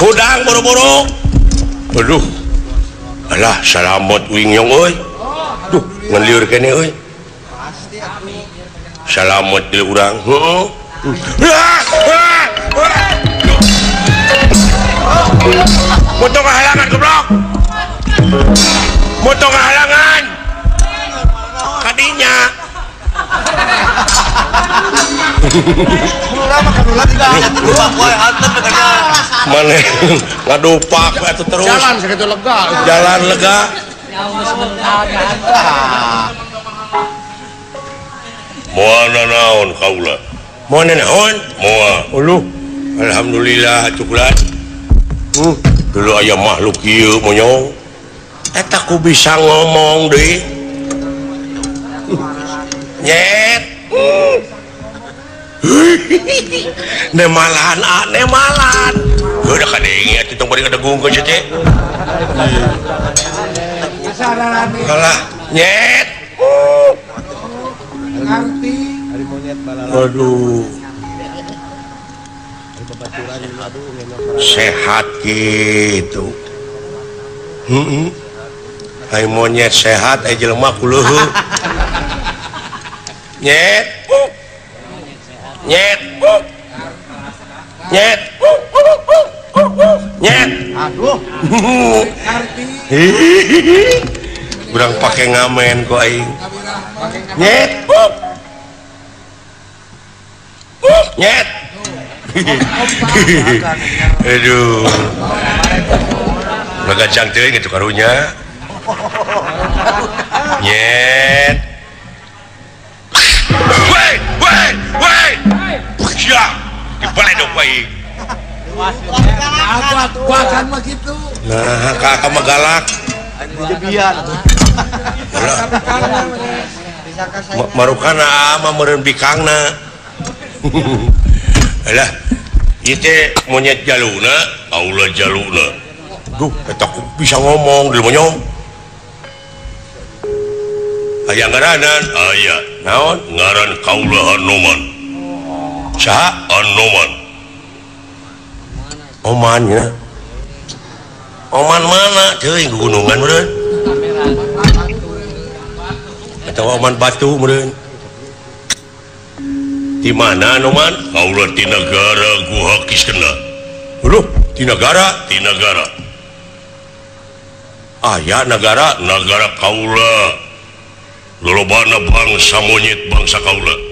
Speaker 1: hudang boro-boro. Waduh Allah salamot wing yong oi. Duh ngeliur kene oi. Salamot di urang heeh Motong halangan goblok. Motong halangan. Kadinya mana? Ngadupak itu terus.
Speaker 3: Jalan segitu lega.
Speaker 1: Jalan lega. Moana naon kaula Moana naon? Moa. Ulu Alhamdulillah cuklat. Hmm. dulu ayam makhluk kieu monyong eta ku bisa ngomong deh nyet. [LAUGHS] nemalan ah nemalan. Udah kadang ya itu bari ada gungkeun sih teh kalah. Nyet.
Speaker 2: Ngerti.
Speaker 1: Waduh. Sehat gitu. Hmm. Hai monyet sehat aja lemak luhu [LAUGHS] nyet. Nyet. Nyet. Nyet.
Speaker 3: Aduh. [LAUGHS]
Speaker 1: Kurang pakai ngamen kok aing. Nyet. Nyet. [LAUGHS] Aduh. Laga cantik gitu karunya. Nyet galak. Merukan ama ah, merebi Kanalah [LAUGHS] itu monyet jaluna Allah jaluna. Duh aku bisa ngomong di monyong. Aya ngaranan aya ah, naon? Ngaran kaulahan noman. Oman Oman mana? Cering gunungan meren. Atau Oman batu meren. Di mana Oman? Allah di negara gua hakis kena Hulu, di negara? Di negara. Ayah negara. Negara kaula. Lolobana bangsa monyet bangsa kaula.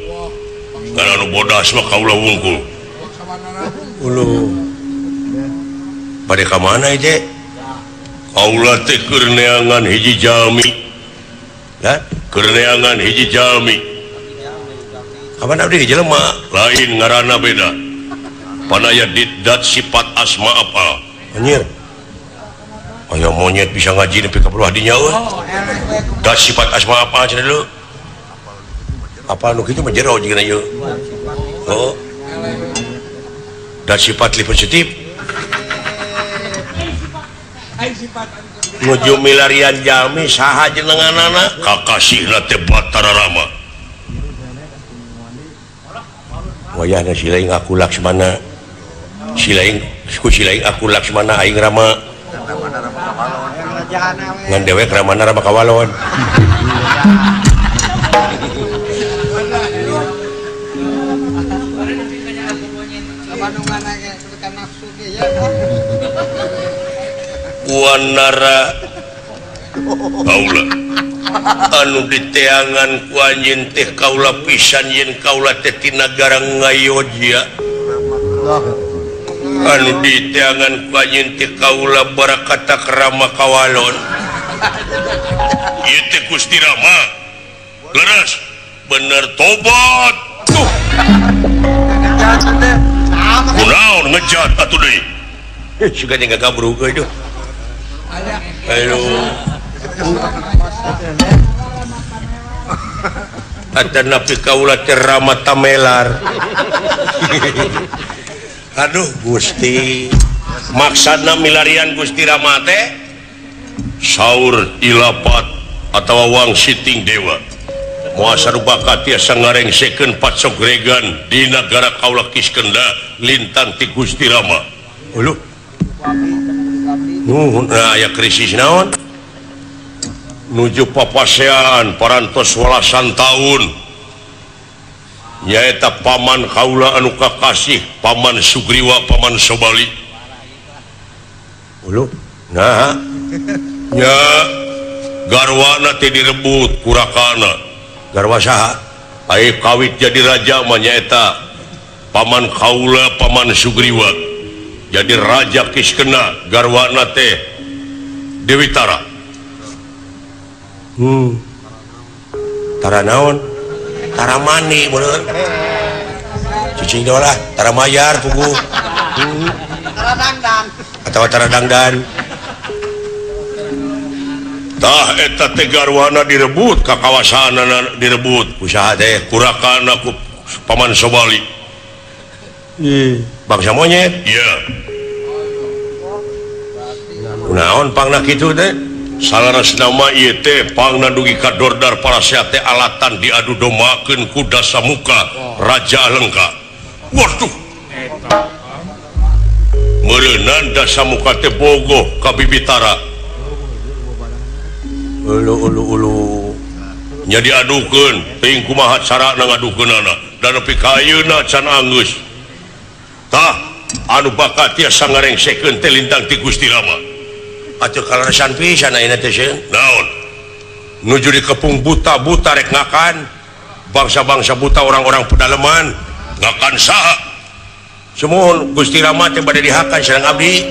Speaker 1: karena bodas mah kaula wungkul. Ulu. Pada ka mana ieu teh kaula teh keur neangan hiji jalmi ya keur neangan hiji jalmi kapan abdi jelema lain ngarana beda. Panaya didat sifat asma apa? Anjir. Aya monyet bisa ngaji nepi ka puluh dinya eueuh. Oh, dat sifat asma apa cenah dulu? apa gitu menjero jeung yuk oh. Dan sifat positif. Nuju milarian jami saha jenenganana? Kakasihna teh batara rama. Wayahna si lain aku laksmana. Silaing ku silaing aku laksmana aing rama. Ngan dewek ramana rama kawalon. [LAUGHS] kuanara kaula. Anu diteangan kuanjin teh kaula pisan yen kaula teti nagara ngayojia anu diteangan kuanjin teh kaula barakata kerama kawalon. Ieu teh Gusti Rama. Leres. Bener tobat. Tuh. Kunaon ngejat atuh deui? Eh, siga nggak kabur itu. Uh, Halo. Ada napi kaula cerama tamelar. Aduh [LAUGHS] Gusti. Maksana milarian Gusti Ramate saur ilapat atau wang sitting dewa. Muasa rupa katiasa ngarengsekeun pacogregan di negara Kaula Kiskenda lintang ti Gusti Rama. Uluh. aya ah, krisis naon? Nuju papasean parantoswalasan tahun nyaeta Paman Kaula Anuka Kasih Paman Sugriwa Paman Sobali. Nah. [LAUGHS] Ya garwana direbut kurakana. Garwa kawit jadi raja menyaeta Paman Kaula Paman Sugriwa. jadi raja Kiskena garwana teh Dewitara hmm. tara naontara mani cuci dolah tara mayar pugu atau tara dangdan. Tah eta teh garwana direbut ka kawasanan direbut. Usaha teh. Kurakana ku paman Sobali. Hmm. bangsa monyet naon gitu deh salah nama IT dugi kadordar para sate alatan diadu domaken kuda samuka Raja lengka. Waduh! Merenanda samuka muka teh bogo kabibitara ulu ulu ulu jadi adukan mahat kumaha cara nangadukeun anak dan nepi kayuna can anggus anu bakat tiasa ngareng second telintang ti Gusti Rama. Atuh kalasan pisan ayeuna teh naon? Nuju dikepung buta buta rek ngakan. Bangsa-bangsa buta orang-orang pedalaman. Ngakan saha. Sumuhun Gusti Rama teh bade dihakan sareng abdi.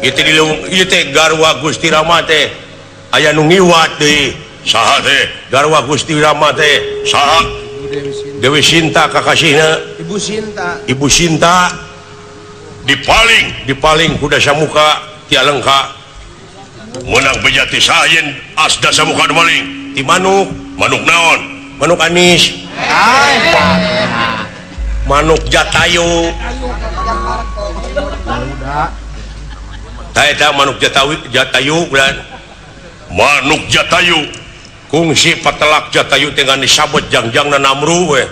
Speaker 1: Ieu di ieu teh garwa Gusti Rama teh. Aya nu ngiwat deui saha teh. Garwa Gusti Rama teh. Saha. Dewi Sinta. Kakasina
Speaker 3: Ibu Sinta.
Speaker 1: Ibu Sinta. Dipaling dipaling kuda samuka tialengka menang bejati sayin asda samuka maling di manuk. Manuk naon? Manuk anis. Manuk jatayu. Tak manuk jatawi jatayu dan manuk jatayu. kungsi petelak Jatayu dengan disabot jangjang dan namru we.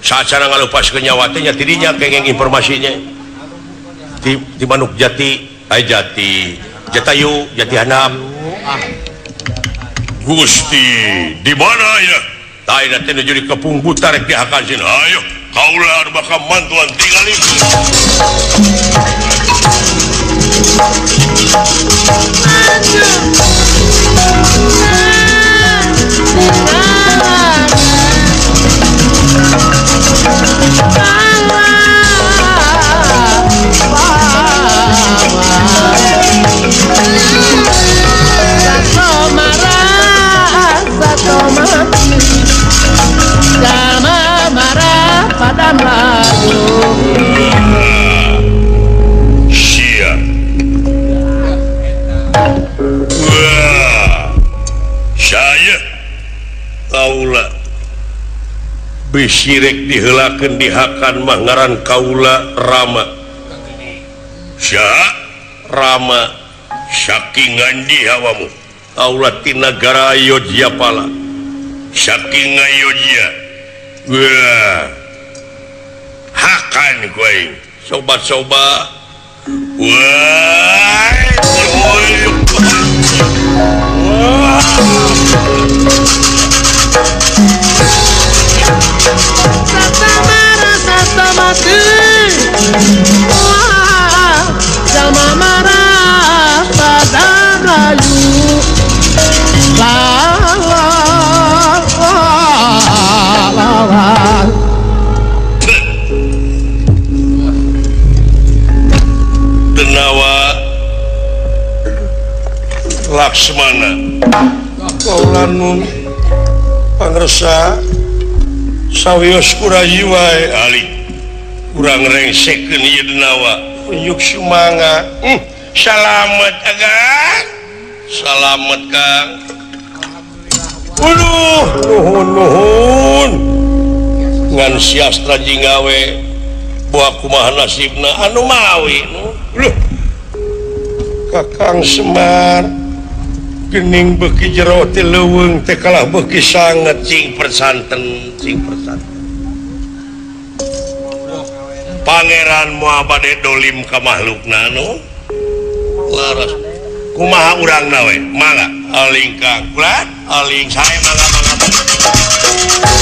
Speaker 1: saat cara ngalupas kenyawatinya dirinya kengeng informasinya. Di, di Manuk Jati ay Jati. Jatayu Jati Hanap Gusti di mana ya? Tai nanti jadi kepung buta rek dihakasin ayo kaulah bakal mantuan tinggal itu I'm Padamla syirik dihelakan dihakan mangaran Kaula Rama. Syah Rama sakingan dihawamu Kaulatinagara pala. Saking Yoja Hakan gue sobat-soba Wah.
Speaker 3: Mati Wah Sama marah pada rayu. La la la la la.
Speaker 1: Denawa Laksmana. Kaulanun Pangresa Sawios kurajiwa Ali kurang rengsekkenwa unjuk Sumanga hmm. salamet agak salamet Kang. Uduh nuhun nuhun ngan siastra jingawe buah kumaha nasibna. Anu mawi Loh. Kakang Semar. Gening beki jero ti leweng tekalah beki sangat. Cing persanten cing persanten. Pangeran Muhammad Dolim ke makhluk Nano laras. Kumaha urang nawe mangga. Aling kangklat aling saya mangga mangga.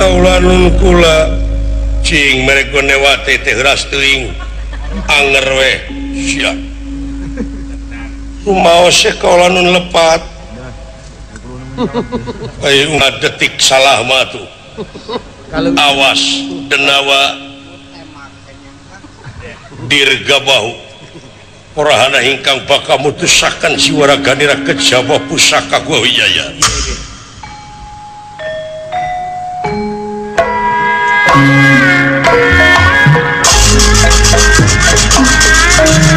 Speaker 1: taulanun kula cing mereka newati teras teuing anger we siap mau sekaulanun lepat. Eh, Ayo detik salah matu awas denawa. Dirgabahu orahana hingkang bakal mutusakan siwara ganira kejabah pusaka gua wijaya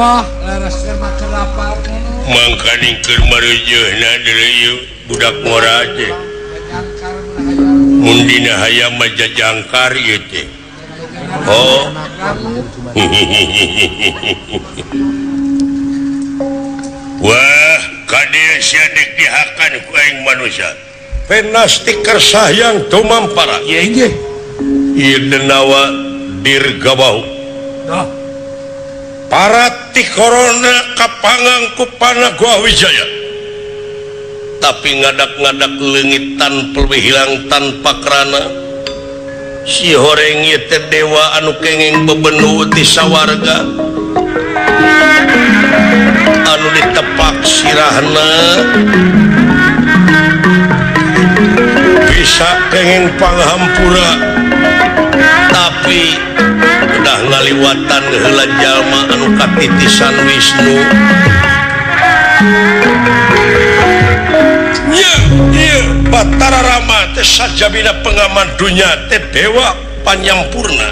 Speaker 3: Wah
Speaker 1: Mangkaning kemarujuh budak
Speaker 2: mora aja.
Speaker 1: Mundina hayam aja jangkar yute. Oh. [LAUGHS] Wah, kadia sia dek dihakan ku aing manusia. Penastik kersah yang tumam
Speaker 2: para.
Speaker 1: Iya iya. Iya
Speaker 2: denawa
Speaker 1: dirgawau. Parat ti korona kapangang ku gua Wijaya. Tapi ngadak-ngadak lengitan pelebih hilang tanpa kerana si horengi terdewa anu kenging bebenu ti sawarga. Anu ditepak sirahna. Bisa kenging panghampura. Tapi ngaliwatan Jalma anu katitisan Wisnu. Batara Rama teh sajabina pengaman dunia tedewa panjang purna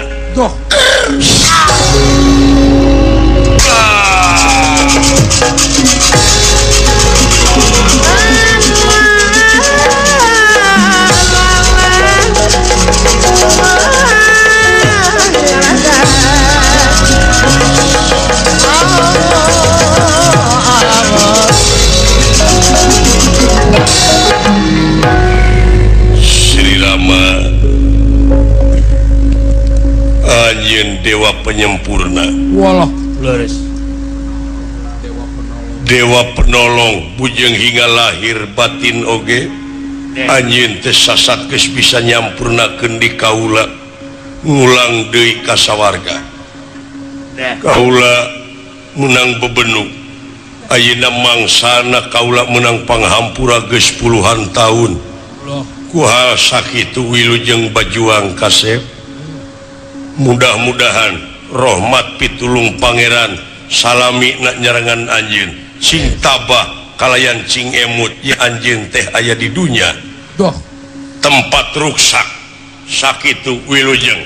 Speaker 1: Dewa penyempurna.
Speaker 2: Walah,
Speaker 1: Dewa penolong. Bujeng hingga lahir batin Oge? Anjin tesasatkes bisa nyampurna kendi Kaula ngulang Dewi kasawarga Kaula menang bebenuk Ayeuna mangsana Kaula menang panghampura geus puluhan tahun. Kuhal sakit Wilujeng bajuang kasep mudah-mudahan rahmat pitulung pangeran salami nak nyerangan anjing. Sing tabah kalayan cing emut ya anjing teh aya di dunia.
Speaker 2: Doh
Speaker 1: tempat ruksak sakitu wilujeng.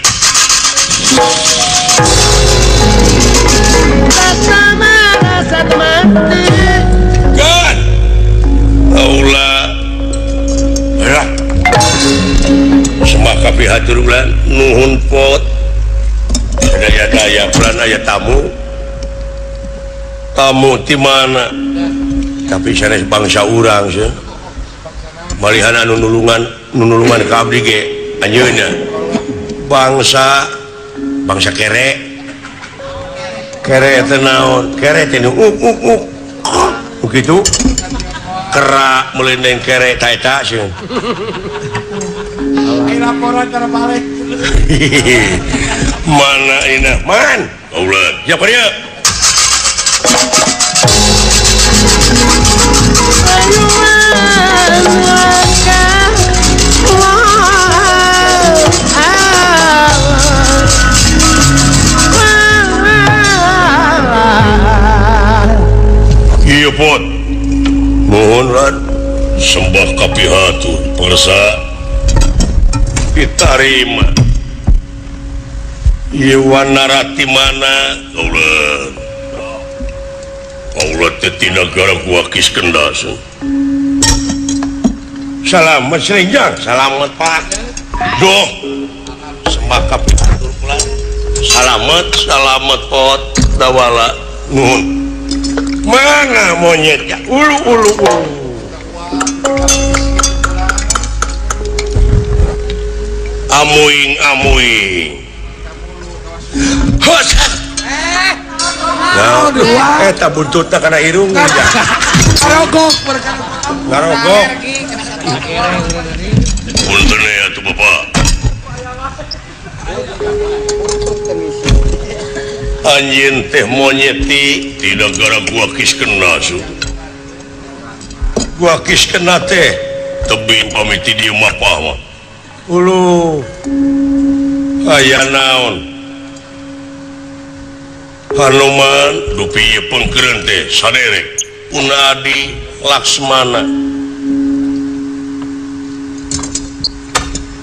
Speaker 1: Kan? Aula. Lah. Kapilan nuhun pot daya-daya peranaya tamu. Tamu di mana? Tapi saya bangsa orang sih malihana nunulungan nunulungan ke abdi ge. Anjeunna bangsa bangsa kere. Kere teh naon? Kere teh uk uk uk. Begitu kera melindungi kere taita sih laporan terbalik [LAUGHS] mana enak man! Allah ya pria Iya pot Mohon Rad Sembah kapihatur Persa Diterima Iwanarati mana salamat Serinjang salamet Pak. Doh semakap salamet salamet pot. Dawala Nuhun. Mana monyet ya ulu ulu ulu. Amuing amuing. eta eh, eh, buntut karena irung
Speaker 2: Garogok
Speaker 1: Garogok Punten ya tuh bapak Anjing teh monyeti. Tidak gara gua kis kena su. Gua kis kena teh Tebing pamiti di rumah mah Ulu Ayah naon Hanuman dupi pengkeren teh saderek Unadi Laksmana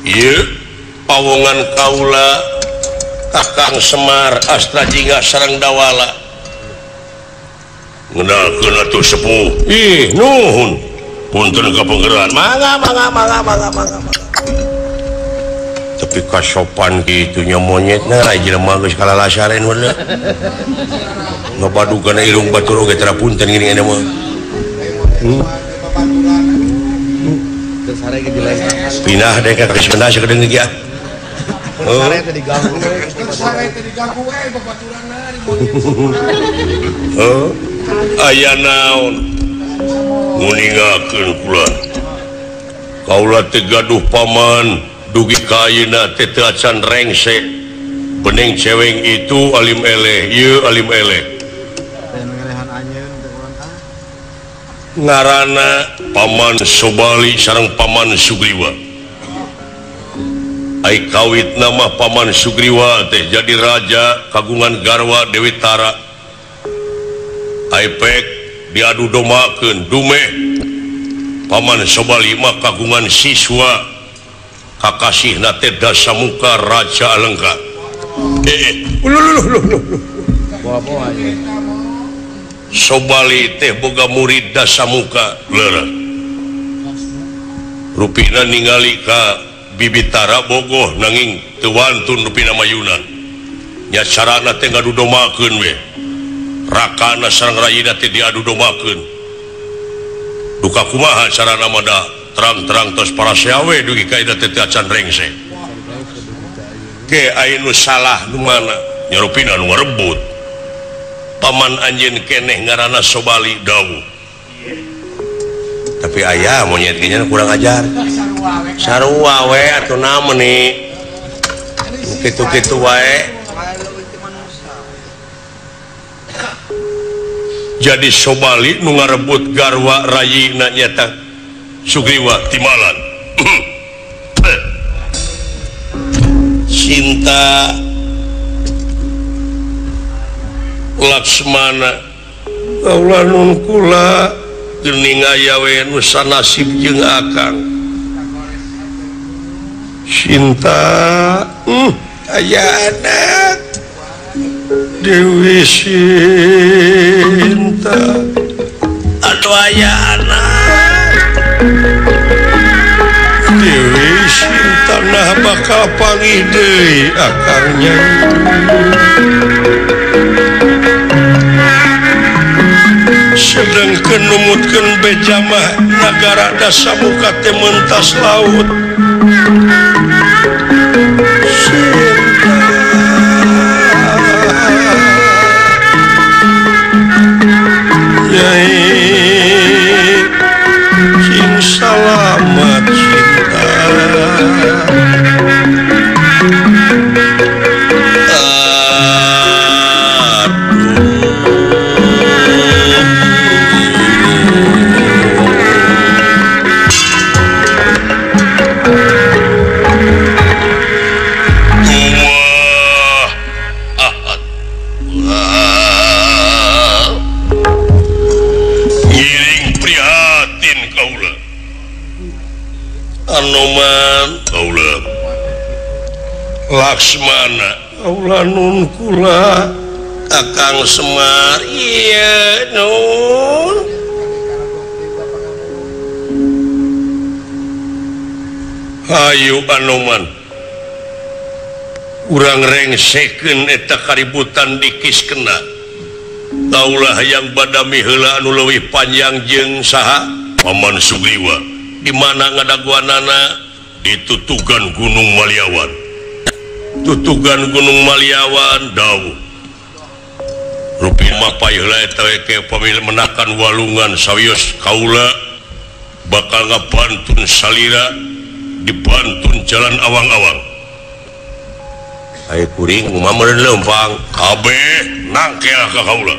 Speaker 1: Ieu pawongan kaula Kakang Semar Astrajingga sareng Dawala Ngenalkeun atuh sepuh. Ih, nuhun. Punten ka penggeran Mangga mangga mangga mangga mangga. tapi kasopan gitunya monyet nah magus kalau lasarin wala. Ngepadu karena irung batu roga terapunten gini ada mah. Pindah deh ke kasih pindah sekedeng ya ah. Oh. [LAUGHS] Oh. Naon? Meninggalkan pula kaulah tegaduh paman. dugi kaina teteacan rengsek bening ceweng itu alim eleh ieu alim ele. Ngarana paman Sobali sarang paman Sugriwa. Ai kawit nama paman Sugriwa teh jadi raja kagungan garwa Dewi Tara. Aipek diadu domakeun dumeh. Paman Sobali mah kagungan siswa. Kakasih dasa muka Raja lengkap sobali teh boga murid dasa muka ruina ningali Ka bibitara Bogoh nanging tuwantun ruina Mayunannya sarana Tendu domaun we. Rakana sarang Raina diadu domaun duka kumaha sarana Madah terang-terang terus para siawe dugi kaidatan rengse ke salah mana? Nyerupin anu paman anjin keneh ngarana sobali dawu tapi ayah monyet kurang ajar. Sarua we atau nama nih gitu-gitu wae. Jadi sobali nu ngarebut garwa rayi nak nyata Sugriwa Timalan. [CLEARS THROAT] Cinta Laksmana Allah nunkula gening ayawe nusa nasib jeung akang. Cinta hmm, aya anak Dewi Sinta atau aya anak. bakal panggih deui akarnya. Sedangkan numutkan bejamah negara dasa muka mentas laut. Nyai Laksmana. Allah nun kula Kakang Semar iya nun. Hayu Anoman Urang rengseken eta kaributan dikis kena Taulah yang badami hela anu leuwih panjang jeung saha? Paman Sugriwa di mana ngadaguanana? Di tutugan Gunung Maliawan. tutugan Gunung Maliawan dauh pemilih menakan walungan sawios Kaula bakal ngapantun salira dibantun jalan awang-awang. Puring lempang ka Kaula.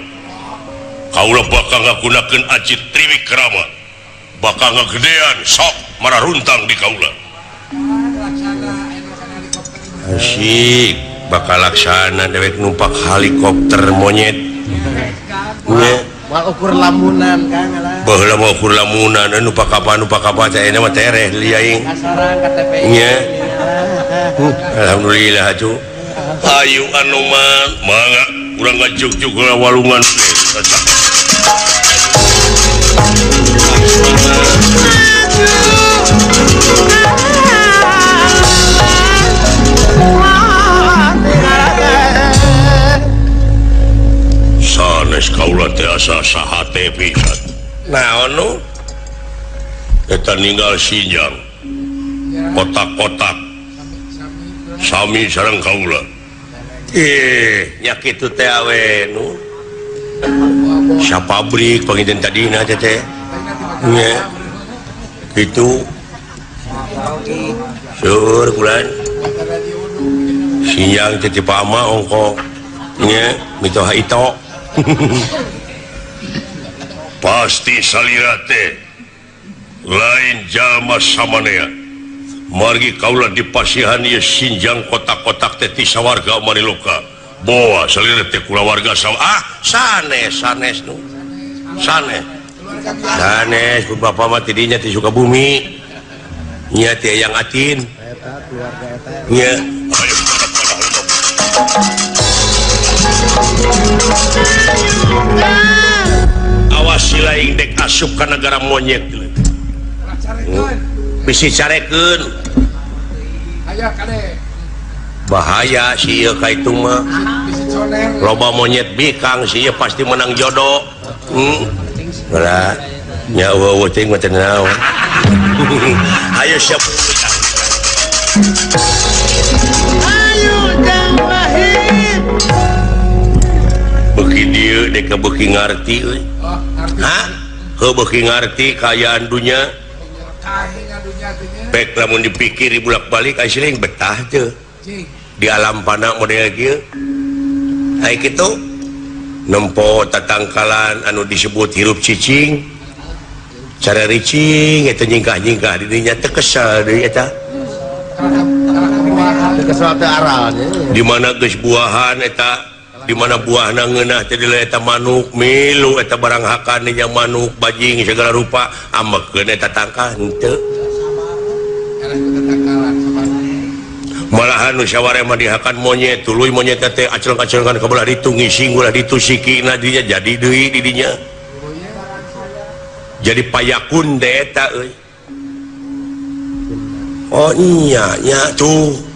Speaker 1: Kaula bakal ngagunakeun aji triwi kerama bakal ngagedean sok marah runtang di Kaula. musik bakal laksana dewek numpak helikopter monyet.
Speaker 3: Ukur lamunan
Speaker 1: ukur lamunan. Eh, anu nupak kapan nupak kapan teh mah tereh liaing nya. Alhamdulillah atuh. ayu anu man mangga urang ngajuk juga walungan. Eh, kaula teh asa saha hate eta ninggal sinjang. Kotak-kotak. Sami sareng kaula. Eh. Nya kitu teh aweh nu? Siapa pabrik panginten tadina teteh nya kitu seur kulan siang teh ti pamah ongkoh nya mitoha itoh [LAUGHS] pasti salirate. Lain jalma samanea. Margi kaula dipasihan ieu Sinjang kotak-kotak teh ti sawarga Maniloka boa salirate kula warga saw ah sanes sanes nu. Sanes. Sanes bapak mati dinya ti suka bumi. Nya ti yang atin. Nya. ayo awas lain dek asup ke negara monyet. Bisi
Speaker 2: carekan
Speaker 1: bahaya si itu mah. Loba monyet bikang si pasti menang jodoh. Hmm. nyawa wuting teu naon? [LAUGHS] Ayo siap.
Speaker 2: deki ngerti
Speaker 1: ngerti kayaan dunya. Baik namun dipikir bulak-balik asli betah
Speaker 2: tuh
Speaker 1: di alam panah model itu nempo tatangkalan anu disebut hirup ccing cara ricing itu nyingkah-nyingkah dirinya tekesal deui eta. Di mana guys buahan eta. dimana buah nangennah jadieta manuk milu eta barang hakan nya manuk bajing segala rupa.
Speaker 2: Amek
Speaker 1: malahan musyawarah dihakan monyet tulu monyet acel-acelkan kebelah ditungi singgulah ditusiki nadinya jadi dui didinya jadi payakun deta Oh iya nya tuh.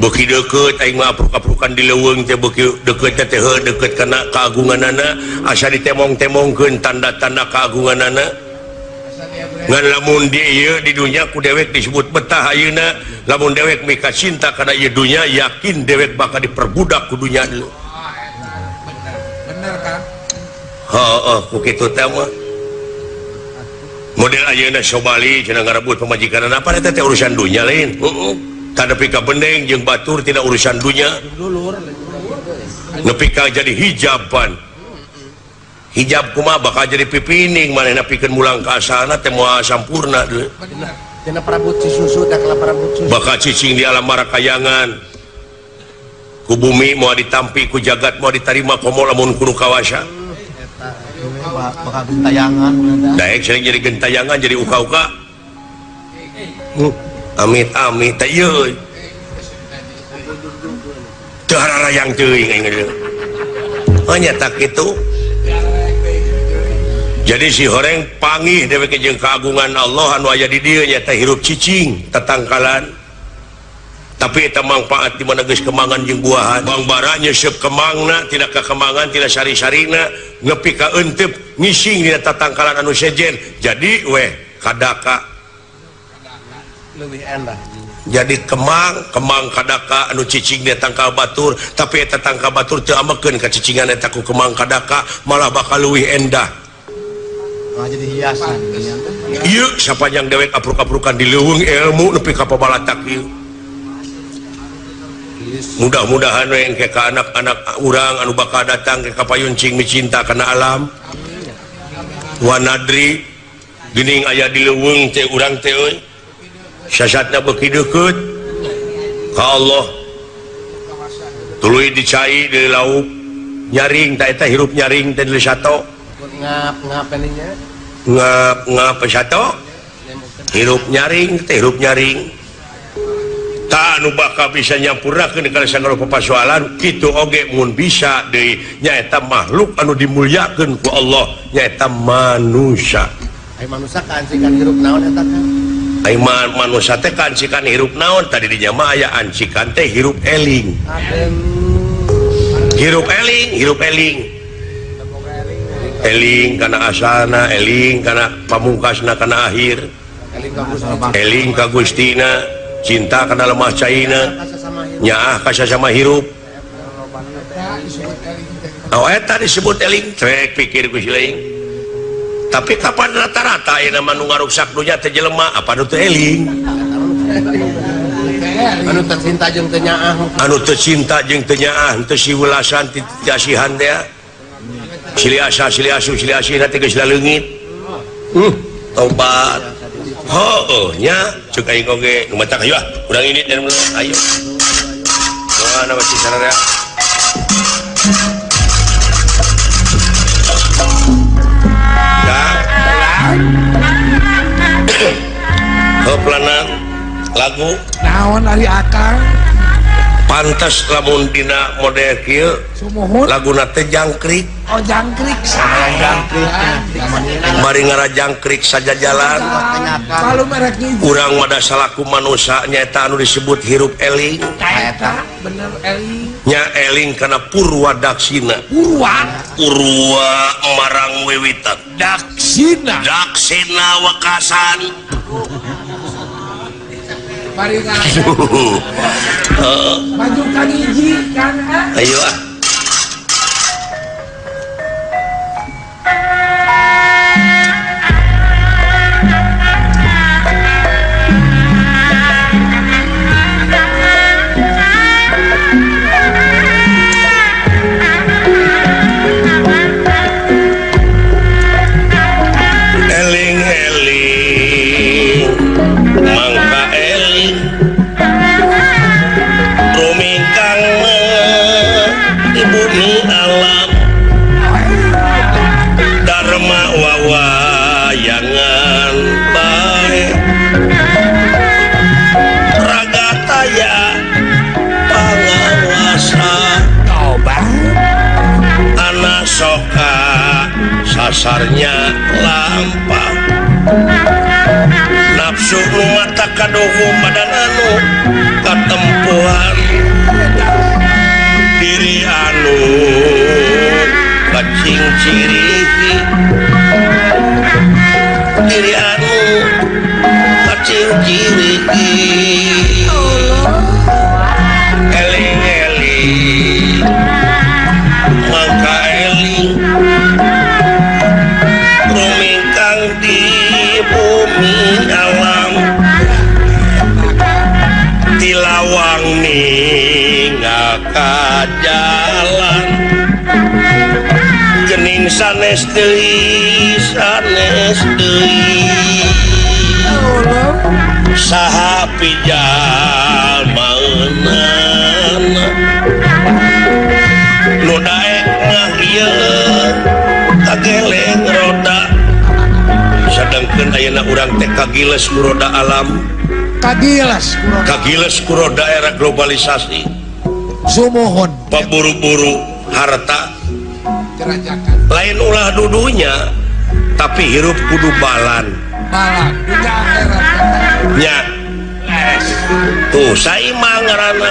Speaker 1: beki deket aing-apukan di leweng deket deket karena keagungan anak asa ditemong-temongken tanda-tanda keagungan anak ngan lamun dia di dunia ku dewek disebut betah ayeuna. Lamun dewek mika cinta karena ieu dunia yakin dewek bakal diperbudak ku dunia dulu. Ah, bener kan heeh ku kitu teh mah. Model ayeuna sobali cenah ngarebut pemajikan apa teh urusan dunia lain? Heeh. tanda pika Beneng jeung Batur tidak urusan dunya nepika jadi hijaban. Hijab kuma bakal jadi pipining mana pikan mulang ke asana temua sampurna bakal cicing di alam marakayangan ku bumi mau ditampi ku jagat mau diterima komo lamun kunu kawasa.
Speaker 5: Tayangan Daek
Speaker 1: sering jadi gentayangan jadi uka-uka. amit amit yang hanya tak itu jadi si horeng pangih dewe kejeng keagungan Allah anu aya di dieu nya teh hirup cicing tatangkalan tapi eta manfaat di mana geus kemangan jeung buahan. Bang baranya seup kemangna tidak ke kemangan tidak sari-sarina ngepi ka euteup ngising dina tatangkalan anu sejen. Jadi weh kadaka
Speaker 5: lebih enak.
Speaker 1: Jadi Kemang Kemang Kadaka anu cicingnya tangkal Batur tapi tangka Batur teu amekeun ka cicingan takku Kemang Kadaka malah bakal luwih endah.
Speaker 5: Nah, jadi hiasan.
Speaker 1: Ieu sapanjang dewek apruk-aprukan di leuweung ilmu lebih kapal pabalatak yuk mudah-mudahan yang ke anak-anak urang anu bakal datang ke kapayuncing micinta karena alam. Wanadri gening ayah di leuweung teh urang teh syasatnya beki deket Ka Allah. Tulu dicair dari lauk. Nyaring tak eta hirup nyaring teh dari sato ngap ngap aninya ngap ngap sato hirup nyaring teh hirup nyaring. Tak anu bakal bisa nyampurakeun kalau sagala papasualan kitu oge mun bisa deui. Nyaeta makhluk anu dimuliakeun ku Allah. Nyaeta manusia.
Speaker 5: Ai manusia kan sing kan hirup naon
Speaker 1: eta kan? manusiakan hirup naon? Tadi di jama aya ancikan teh hirup eling. Hirup eling hirup eling. Eling karena asana eling karena pamungkasna karena akhir. Eling ka Gustina cinta karena lemah caina. Nyaah kasih sama hirup. Oh, disebut eling trek pikir Gus Eling. tapi kapan rata-rata ngarukaknya terjelemah apa Eling?
Speaker 5: Anu tercinta nyaah.
Speaker 1: Anu tercinta jengnyaan tersiwulasan kasihan dia teh geus leungit hmm uh, tobat honya cukai goge ayo ah. Kurang ini dan ayo. Mana masih sana ya keplanan lagu.
Speaker 2: Naon Ari akang
Speaker 1: pantas lamun dina model kieu. Laguna teh jangkrik.
Speaker 2: Oh jangkrik.
Speaker 5: Sama jangkrik
Speaker 1: bari ngara jangkrik saja jalan
Speaker 2: kalau merek
Speaker 1: urang mada salaku manusia nyaeta anu disebut hirup eling.
Speaker 2: Eta bener eling.
Speaker 1: Nya eling kana purwa daksina.
Speaker 2: Purwa?
Speaker 1: Purwa marang wiwitan
Speaker 2: daksina?
Speaker 1: Daksina wakasan. [LAUGHS] Ayo ah. dasarnya lampa. Nafsu mata kadogo badan anu ketempuhan diri anu. Bacing ciri sah pijal kageleng roda. Sedangkan ayeuna urang teh kagiles roda alam.
Speaker 2: Kagilas
Speaker 1: kagiles kuroda era globalisasi.
Speaker 2: Sumohon
Speaker 1: Paburu-buru harta.
Speaker 2: Kerajaan
Speaker 1: lain ulah dudunya tapi hirup kudu balan. Ya. Tuh saya imang ngarana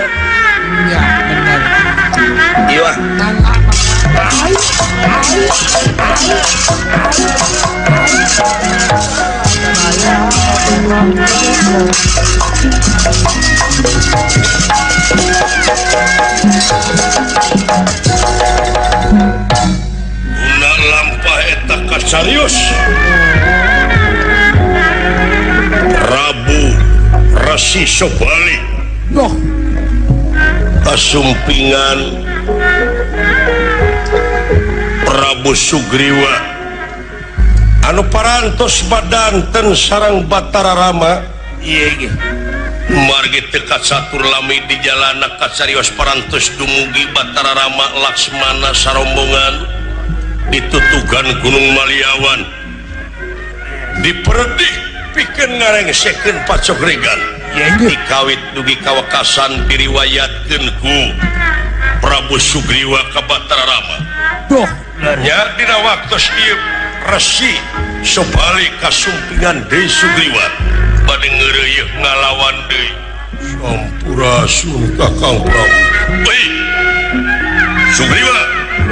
Speaker 1: iya. Thank you. serius Rabu Rasi Sobalik
Speaker 2: no.
Speaker 1: Asumpingan. Prabu Sugriwa anu parantos badanten sarang Batara Rama iya margi tekat satu lami di jalan kacarios parantos dumugi Batara Rama Laksmana sarombongan. ditutukan Gunung Maliawan. Diperdi piken ngareng pacok regan dikawit dugi kawakasan diriwayatkanku Prabu Sugriwa Kabatara Rama
Speaker 2: Duh,
Speaker 1: ya dina waktu ieu resi sebalik kasumpingan Deui Sugriwa. Bade ngeureuh ngalawan deui Sampurasun Kakang Prabu. Sugriwa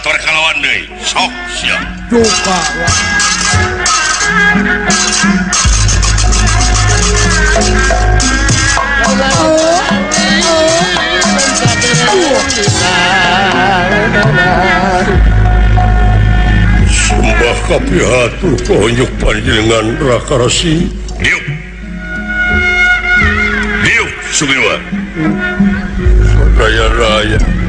Speaker 1: batur kalawan deh, sok siap.
Speaker 2: Duka ya.
Speaker 1: Sembah kapihatur konyuk raka rakarasi Diuk Diuk Sumiwa. Raya-raya.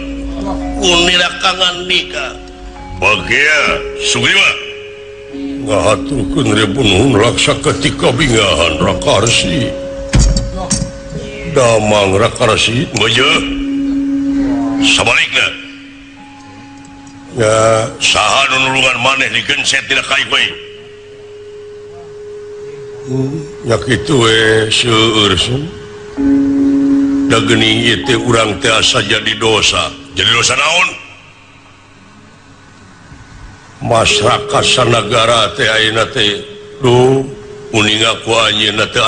Speaker 1: tangan nikah. Bagiansa ketika bingahan rakarsi. Damang rakarsi. Sebaliknya ya. Sah nulungan maneh digenset tidak kai baik hmm, ya gitu eh seueur dagening itu urang tiasa jadi dosa. Jadi dosa naon? masyarakat sanagara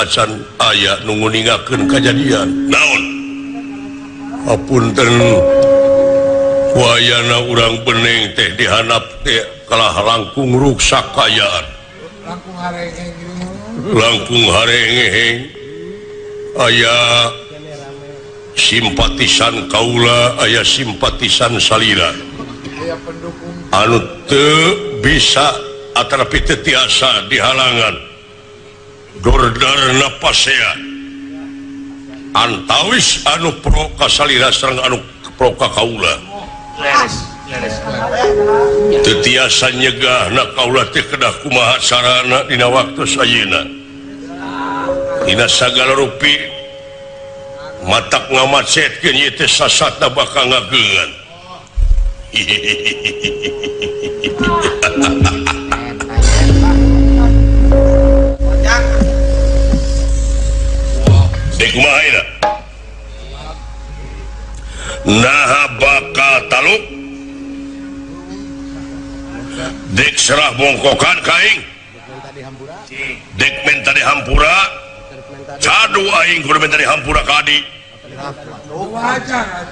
Speaker 1: acan aya nunguningakan kejadian naon? Apunten wayana urang bening teh dihanap teh kalah langkung ruksak kayaan.
Speaker 2: Langkung
Speaker 1: harengeheng ayah simpatisan kaula ayah simpatisan Salira anu bisa antara pit di halangan. Gordar napasea antawis anu pro kasalira serang anu pro kakaula tetiasa nyegah na kaula teh kedah kumaha sarana dina waktu sayina. Dina sagala rupi matak ngamat set kenyi teh sasata bakal ngageungan nah bakal taluk. Dek serah bongkokan kaing. Dek minta di Hampura. Cadu aing kudu minta di Hampura kadi.
Speaker 2: Wajar.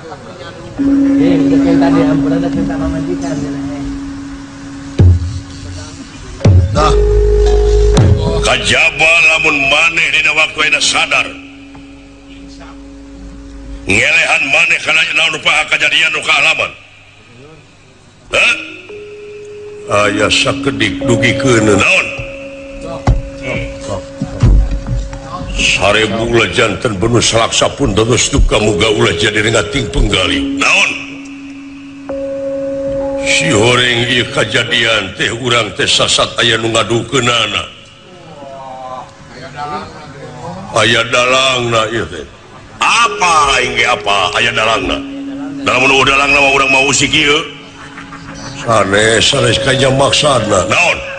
Speaker 5: Ini cinta di ampun ada cinta memandikan Nah
Speaker 1: Kajaba lamun maneh dina waktu ayeuna sadar. Ngelehan maneh kana naon rupa kajadian nu kaalaman. Hah? Aya sakedik dugikeun naon. sarebu jantan penuh salaksa pun terus tuh muga ulah jadi ngating penggali. Naon? Si horeng ieu kajadian teh urang teh sasat aya nu ngadukeunana. Aya dalangna ieu teh. Apa aing ge apa? Aya dalangna. Dalam nu dalangna mah urang mau usik ieu sanes sanes kanya maksana. Naon?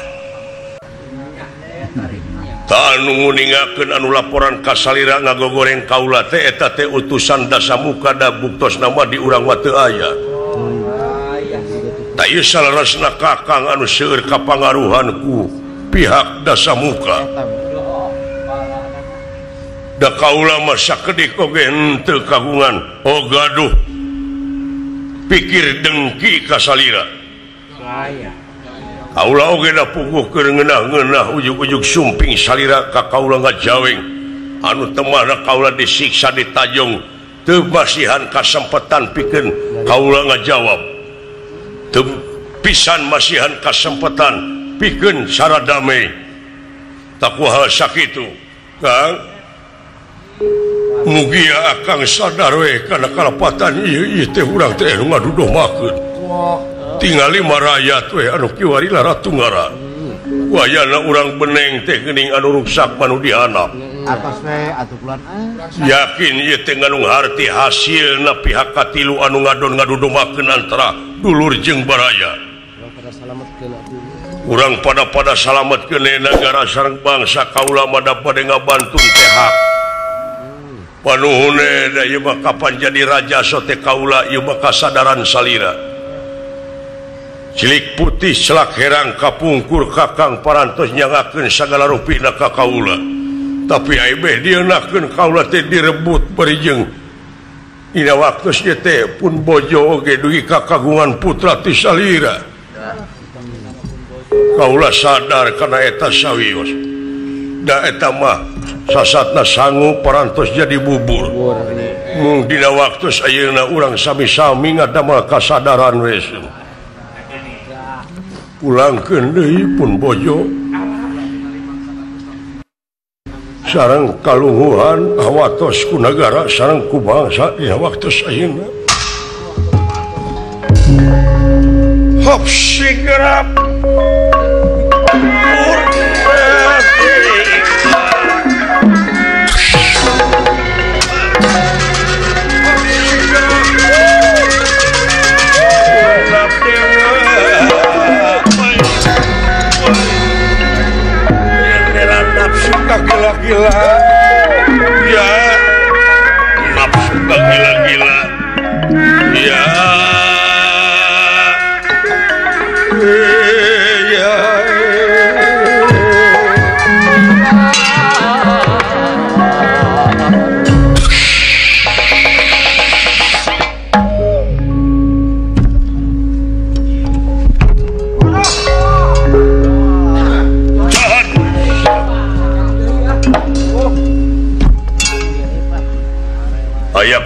Speaker 1: meninggalkan anu laporan kasalira ngago goreng kaula utusan dasa mukada buktos nama di urang wat aya. Tay salahna kakang anu seueur kapangaruhan ku pihak dasa muka da kaula masa kedik ogen kagungan oh gaduh pikir dengki kasalira saya Aula oge na punguh keur ngeunah-ngeunah ujug-ujug sumping salira ka kaula ngajaweng. Anu temahna kaula disiksa ditajung teu masihan kasempetan pikeun kaula ngajawab. Teu pisan masihan kasempetan pikeun cara damai. Takuhal sakitu, Kang. Mugia akang sadar we kana kalepatan ieu teh urang teh ngaduduh tinggal marayat we anu kiwari lara tunggara wayana urang beneng teh geuning anu ruksak manu dihanap yakin ieu teh ngarti hasilna pihak katilu anu ngadon ngadudumakeun antara dulur jeung baraya. Urang pada pada salamet ke negara sareng bangsa kaulama dapat ngabantu teh hak. Panuhune da ieu mah kapan jadi raja sote kaula ieu mah kasadaran salira. cilik putih selak herang kapungkur kakang nyangakeun sagala segala ka kaula tapi kaula teh direbut berijeng. Ina waktu pun bojo oge dugi kakagungan putra ti salira. Kaula sadar karena eta éta mah sasatna sangu parantos jadi bubur. Tidak waktu ayeuna urang sami-sami ngadamel kasadaran Resul pulangkan pun bojo. Sarang kalunguhan awatos ku negara sarang kubangsa dina waktu ayeuna hop sigarap glad.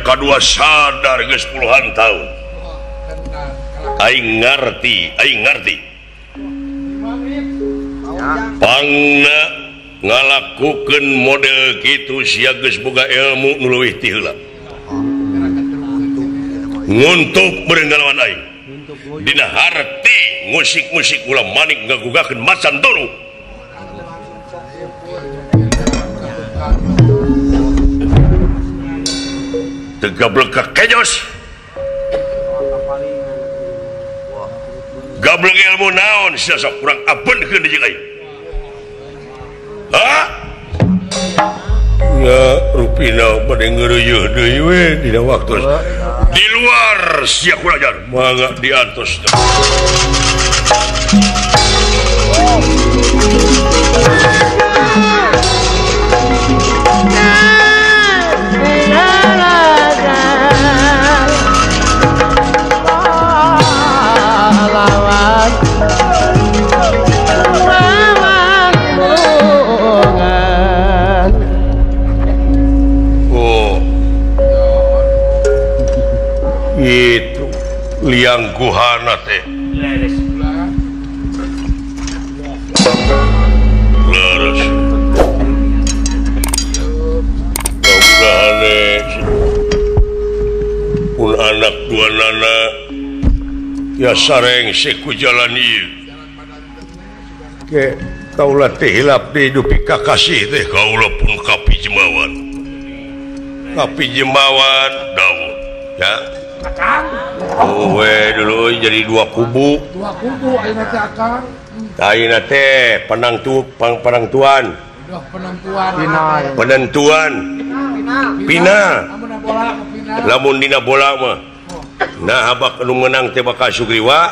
Speaker 1: kedua sadar guys puluhan tahun. Aing ngerti Aing ngerti pangna ngalakukan model gitu siagus buka ilmu nuluwih tihla nguntuk berengalaman aing. Dina harti musik-musik ulah manik ngagugakeun macan dulu gablek ke kejos gablek ilmu naon sia sok kurang apeunkeun di jeung ha Ya rupina pada ngeruyuh deui we dina waktu di luar sia kulajar mangga diantos. Oh. tiang guhana teh. Eh, pun anak dua nana ya sareng seku jalan ke kaulah di dihidupi kakasih teh. Kaulah pun kapi jemawan. Kapi jemawan daun ya? oh, we, dulu jadi dua kubu. Penang tuh penangtuan penentuan Pina.
Speaker 2: Lamundina bola
Speaker 1: mah. Nah Abak menang tebaka Sugriwa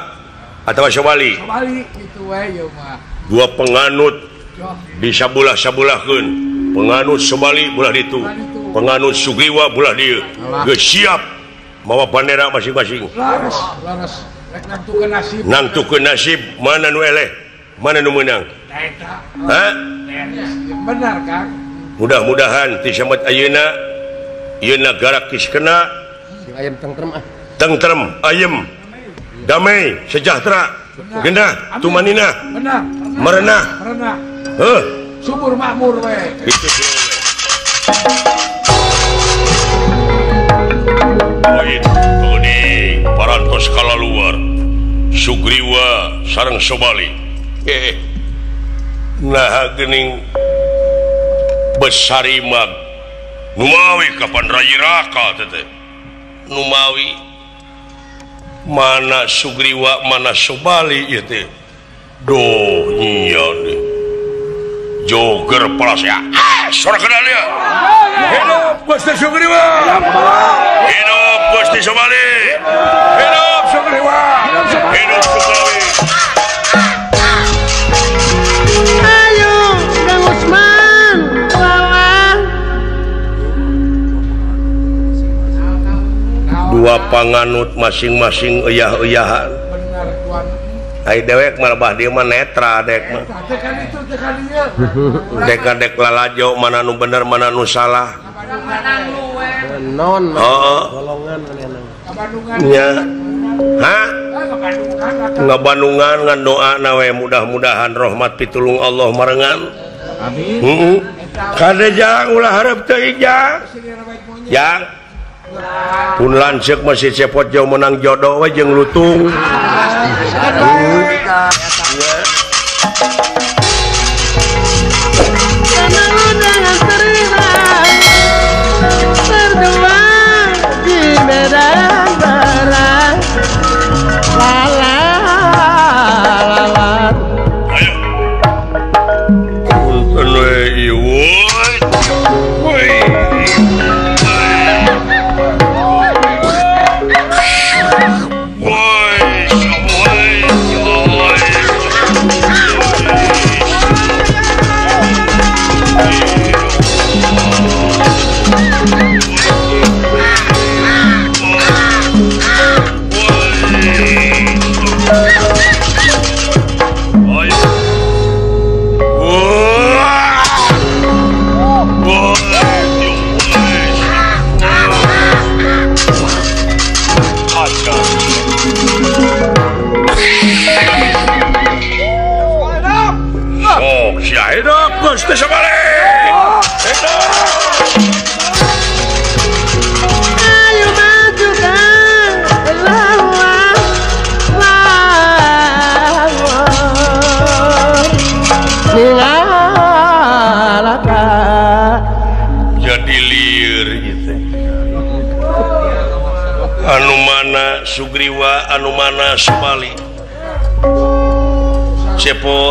Speaker 1: atau
Speaker 2: Syawali
Speaker 1: dua penganut bisalah sabulahun penganut Sabali bulan itu penganut Sugriwa bulan dia. Bersiap mawa bandera masing-masing.
Speaker 2: Ke nasib.
Speaker 1: Mana nueleh mana nu menang. Mudah-mudahan tisamat Ayeuna Yuna
Speaker 5: gara Kikena tengrem ah.
Speaker 1: ayam damai sejahtera. Genah tumanina. Merenah.
Speaker 2: Subur makmur
Speaker 1: itu skala luar Sugriwa sarang Sobali eh, nah gening besar imam Numawi kapan rayi raka tete Numawi mana Sugriwa mana Sobali ya, itu do iya Joger polos ya. Ah, suara kenal ya. Hidup Gusti Sugriwa. Hidup. Gusti Sobali Hidup Sugriwa Hidup Sugriwa
Speaker 3: Ayo, Kang Usman, lawan.
Speaker 1: Dua panganut masing-masing
Speaker 2: benar tuan
Speaker 1: Hai dewek malah dia mah netra dek. Mah
Speaker 2: ieu
Speaker 1: Dek-dek lalajo mana nu bener mana nu salah
Speaker 5: non nggak
Speaker 2: Bandungan
Speaker 1: ngan doa nawe mudah-mudahan rahmat pitulung Allah
Speaker 5: merengan
Speaker 1: hmm. kada jarang ulah harap
Speaker 2: teja
Speaker 1: yang pun lancek masih cepot jauh menang jodoh wajeng lutung. Hmm.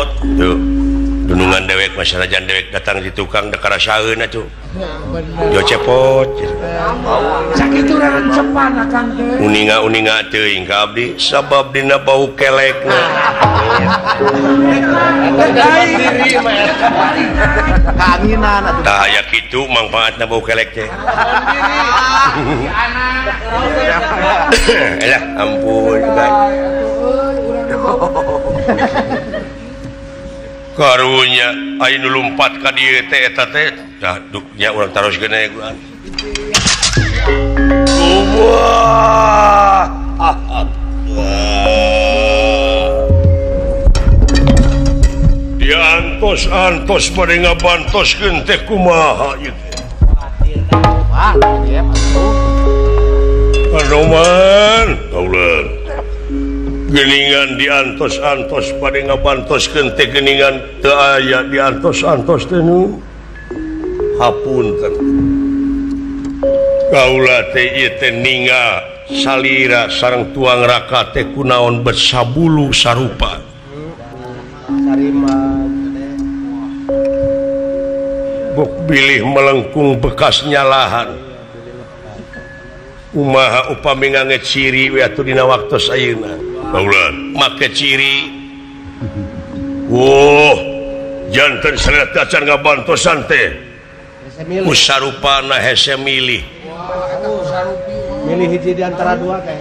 Speaker 1: Daud tuh. Dunungan dewek masyarakat dewek datang di tukang dekara syaun tuh yo cepot.
Speaker 2: Sakit urang cepan akan teh.
Speaker 1: Uninga uninga teuing ka abdi sabab dina bau kelekna [LAUGHS]
Speaker 5: kanginan atuh.
Speaker 1: Tah aya kitu mangfaatna bau kelek teh. Anak [LAUGHS] ampun karunya Ainu lumpat ka duknya orang terus gene diantos antos pada ngabantos gente kumaha
Speaker 5: gitu
Speaker 1: Anoman, kaulan. geningan diantos-antos pada ngabantos kente geningan teu aya diantos-antos tenu. Hapun ter. Kaula te teninga salira sarang tuang raka teh kunaon bersabulu sarupa. Bok bilih melengkung bekas nyalahan umaha upami ngangeciri wiatudina waktu sayunan make ciri uh [LAUGHS] jantan seret kacan ngabantu
Speaker 5: sante
Speaker 1: musarupana hese milih
Speaker 5: milih hiji diantara dua teh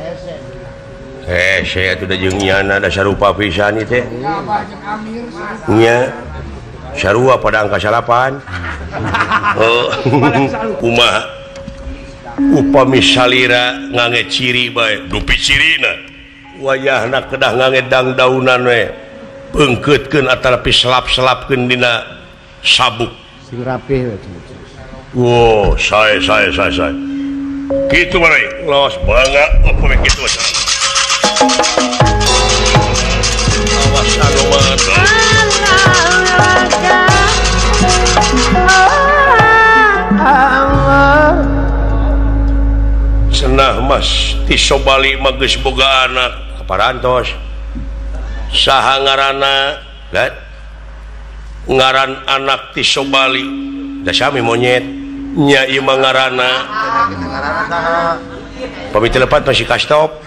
Speaker 1: Eh, saya udah jengiana ada sarupa pisan itu teh. Nya sarua pada angka salapan. [LAUGHS] Oh, [LAUGHS] kumaha? Upami salira ngange ciri bae, dupi cirina. wayah anak kedah ngagedang daunan we pengketkan antara pislap-selapkan dina sabuk.
Speaker 5: Sing rapih
Speaker 1: wow saya saya saya saya gitu mari los bangga. Oh, Apa gitu macam awas anu senah mas. Tisobali magis boga anak. keparantos saha ngaranana ngaran anak ti Sobali. Dasami monyet. Nyai mengarana pemicu lepat masih kastop [LAUGHS]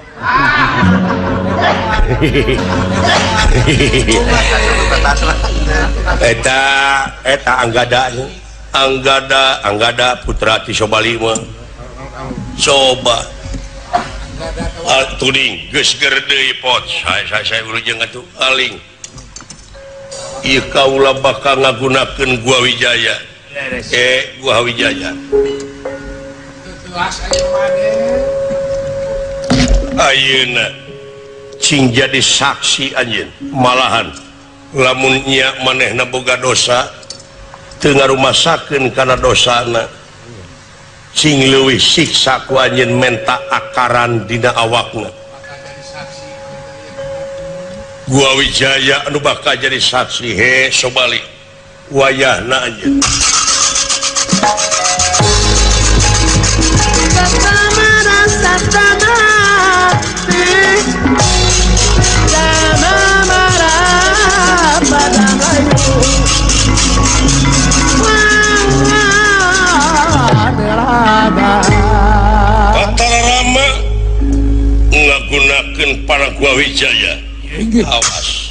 Speaker 1: eta eta anggada anggada anggada putra ti Sobali mah. Coba Ah, tuding Ieu kaula bakal ngagunakeun gua Wijaya. Eh gua Wijaya. Ayeuna cing jadi saksi anjeun malahan. Lamunnya manehna boga dosa tengah rumah sakit karena dosa anak cing Louis siksa anjeun menta akaran dina awakna. Gua Wijaya anu bakal jadi saksi he sobalik wayah na anjeun. Kanjeng para gua Wijaya awas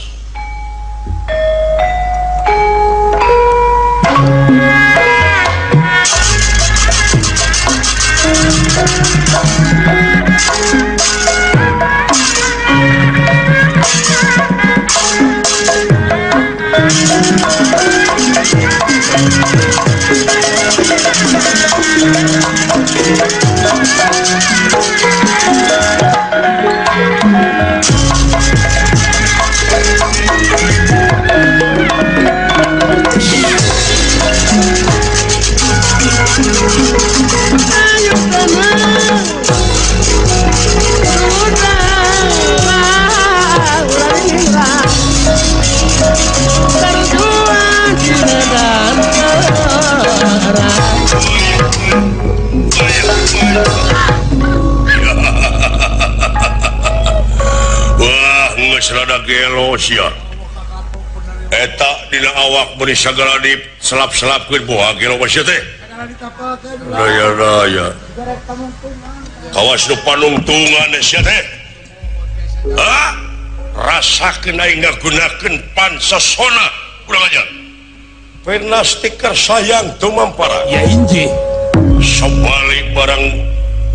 Speaker 1: Wahda gelo etak di awak beri segala dip. Selap-selap kawas panungtungan rasa kena nggak gunakan pansasona kurang aja pernah stiker sayang Tumampara
Speaker 2: ya inji
Speaker 1: sebalik barang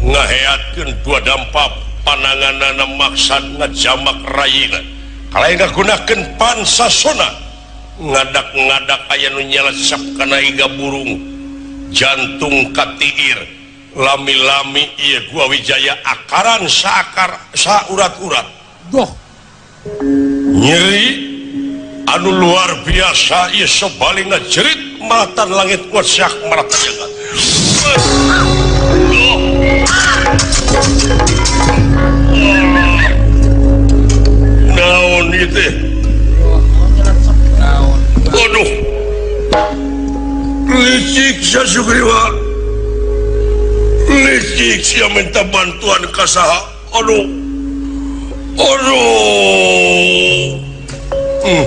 Speaker 1: ngaheatkeun dua dampak pananganan maksad ngejamak rayina kalau nggak gunakan pansasona ngadak-ngadak ayah nu nyelasap kana iga burung jantung katiir lami-lami iya gua wijaya akaran saakar saurat-urat.
Speaker 2: Doh.
Speaker 1: nyeri anu luar biasa Yesus paling cerit mata langit kuasyak merata jangan naon itu? Waduh. Licik sa sugriwa. Licik siya minta bantuan kasaha aduh. Aduh. Hmm.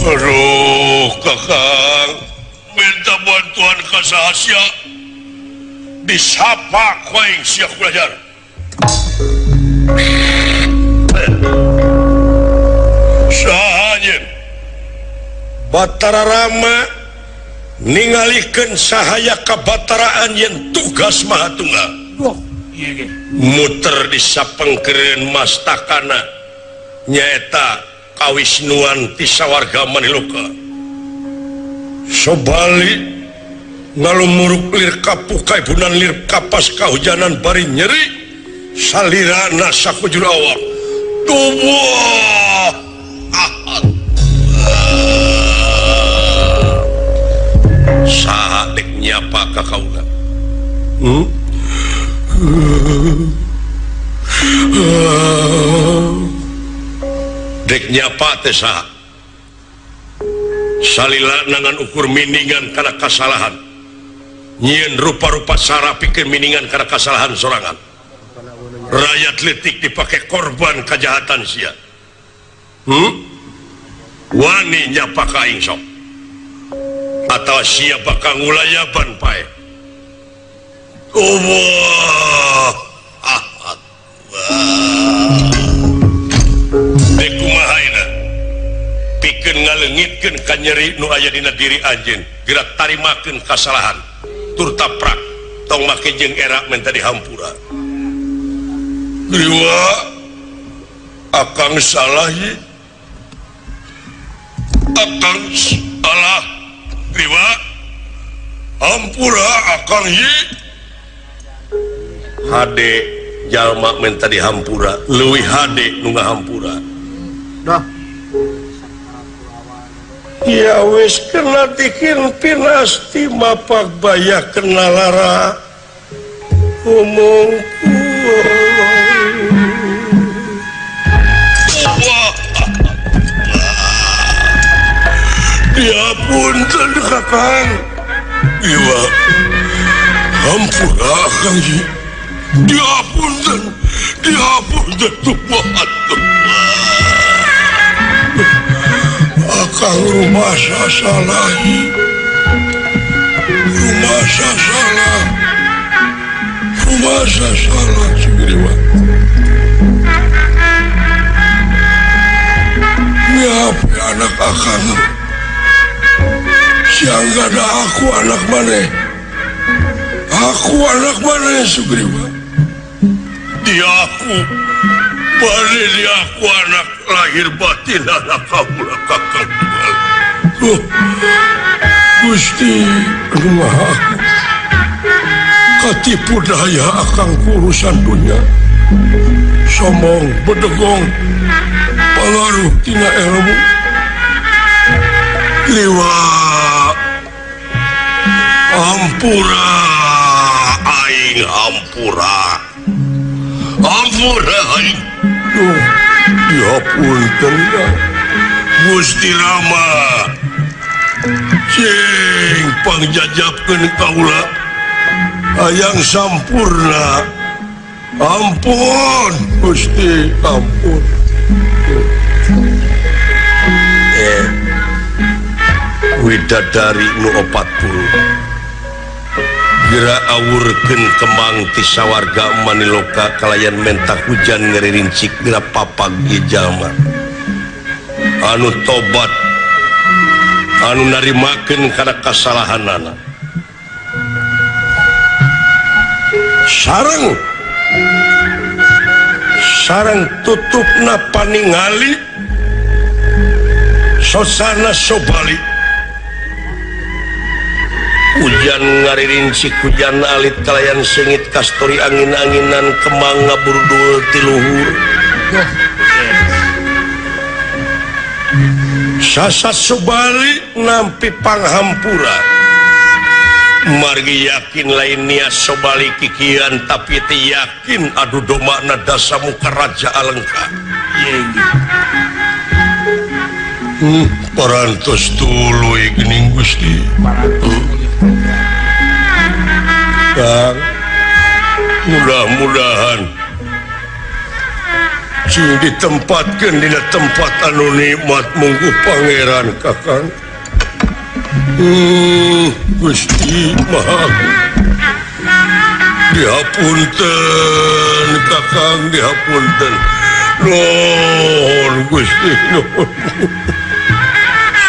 Speaker 1: Aduh kakang. minta bantuan kasahasya disapa koing siap belajar. Sahanya Batara Rama ningalihkan sahaya kebataraan yang tugas
Speaker 2: Mahatungga oh,
Speaker 1: muter di keren mas takana nyaeta kawisnuan tisa warga Maniluka sobalik ngalumuruk lir kapukai bunan lir kapas kahujanan bari nyeri salirana sakujur awak. Tubuh saat nyapa kakaula hmm? hmm. deknyapatesa sallanangan ukur miningan karena kesalahan nyiin rupa-rupa Sarah pikir miningan karena kesalahan serangan rakyat letik dipakai korban kejahatan si hmm? waninya pakai sok. Atau siap bakal ngulayaban pae. Oh, Allah ah, ah, ah. pikir ngalengitkan kan nyeri nu aya dina diri anjin gerak tarimakeun kasalahan. Tur taprak tong make jeung erak menta dihampura riwa akang salah ye akang salah. Dewa hampura akang ye hade jalma menta dihampura leuwih hade nu ngahampura hampura.
Speaker 5: Dah.
Speaker 1: Ya wis kena bikin pinasti mapak baya kena lara. Wah. Ya punten kakang Iwa Hampura kang Dia punten Dia punten Tuhan Akang rumah salah rumah salah rumah salah Cibiriwan nyapi anak akang siang ada aku anak mana aku anak mana Sugriwa Dia aku. aku anak lahir batin Gusti rumah Katipu daya akan urusan dunia. Sombong bedegong. Pengaruh tina ilmu. Liwa. Ampura. Aing ampura. Ampura aing. Gusti Ramapangjajakan kaula. ayaang sampurna ampun Gusti ampun eh. Widadari nu 40 segera awurken kemangtisa warga Maniloka kalayan mentah hujan ngerincik gera papak gijama anu tobat anu narimaken karena kesalahan anak sarang sarang tutup na paningali sosana sobalik. hujan ngaririnci hujan alit kalian sengit kastori angin-anginan kemang ngaburdul tiluhur sasa Subali nampi panghampura. Margi yakin lain niat sobali kikian tapi ti yakin aduh domakna dasa keraja raja alengka Yeni. Parantos tulu Ining Gusti Kang, mudah-mudahan ditempatkan di tempat anu nikmat Munggu Pangeran Kakak hmm, Gusti Maha. Dihapunten kakang dihapunten. Gusti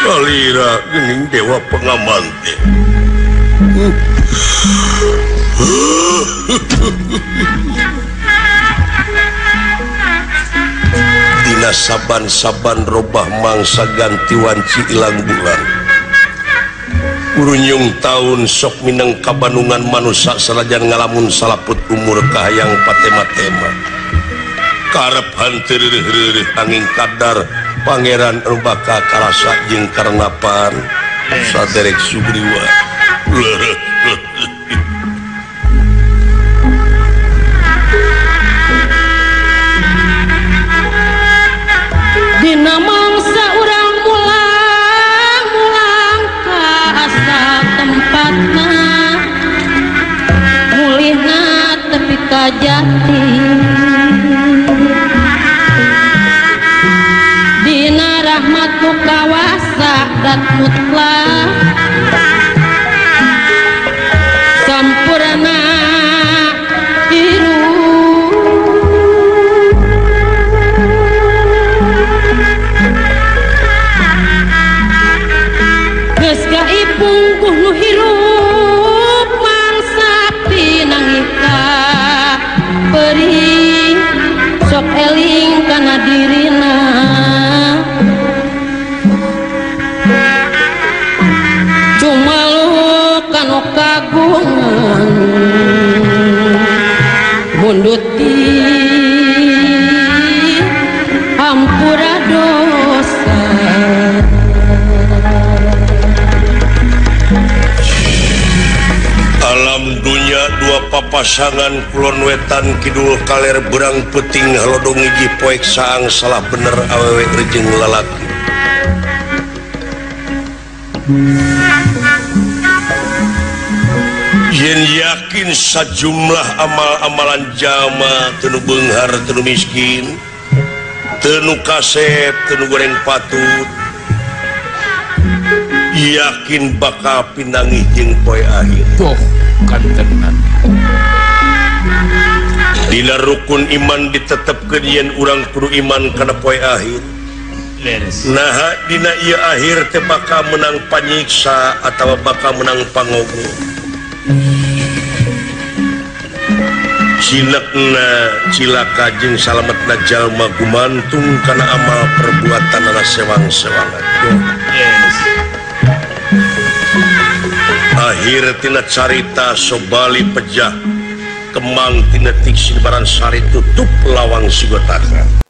Speaker 1: salira gening dewa pengaman teh. Dina saban-saban robah mangsa ganti wanci ilang bulan. Urunyung tahun sok mineng kabanungan manusia salajan ngalamun salaput umur kahayang patema-tema. Karep hantir angin kadar Pangeran Rubaka Karasa jeung Karnapan. Saderek Sugriwa. [LAUGHS]
Speaker 4: Dina mangsa urang mulang mulang ka asal tempatna. Mulihna tepi ka jati. adat mutlak
Speaker 1: pasangan Kulon Wetan Kidul Kaler berang peting Halodong iji poek saang salah bener awewe rejeng lalaki Yen yakin sajumlah amal-amalan jama tenu benghar tenu miskin tenu kasep tenu goreng patut yakin bakal pinangi jeng poe akhir.
Speaker 2: Oh, kan tenan
Speaker 1: Dina rukun iman ditetapkan yen urang kru iman karena poi akhir. Nah Dina ia akhir tebaka menang panyiksa atau bakal menang pangogo Cinekna cilaka jeng salametna jalma gumantung karena amal perbuatan anak sewang-sewangan. Yes. akhir tina carita sobali pejah. Kemang tina tiksi baran sari tutup lawang sigotaka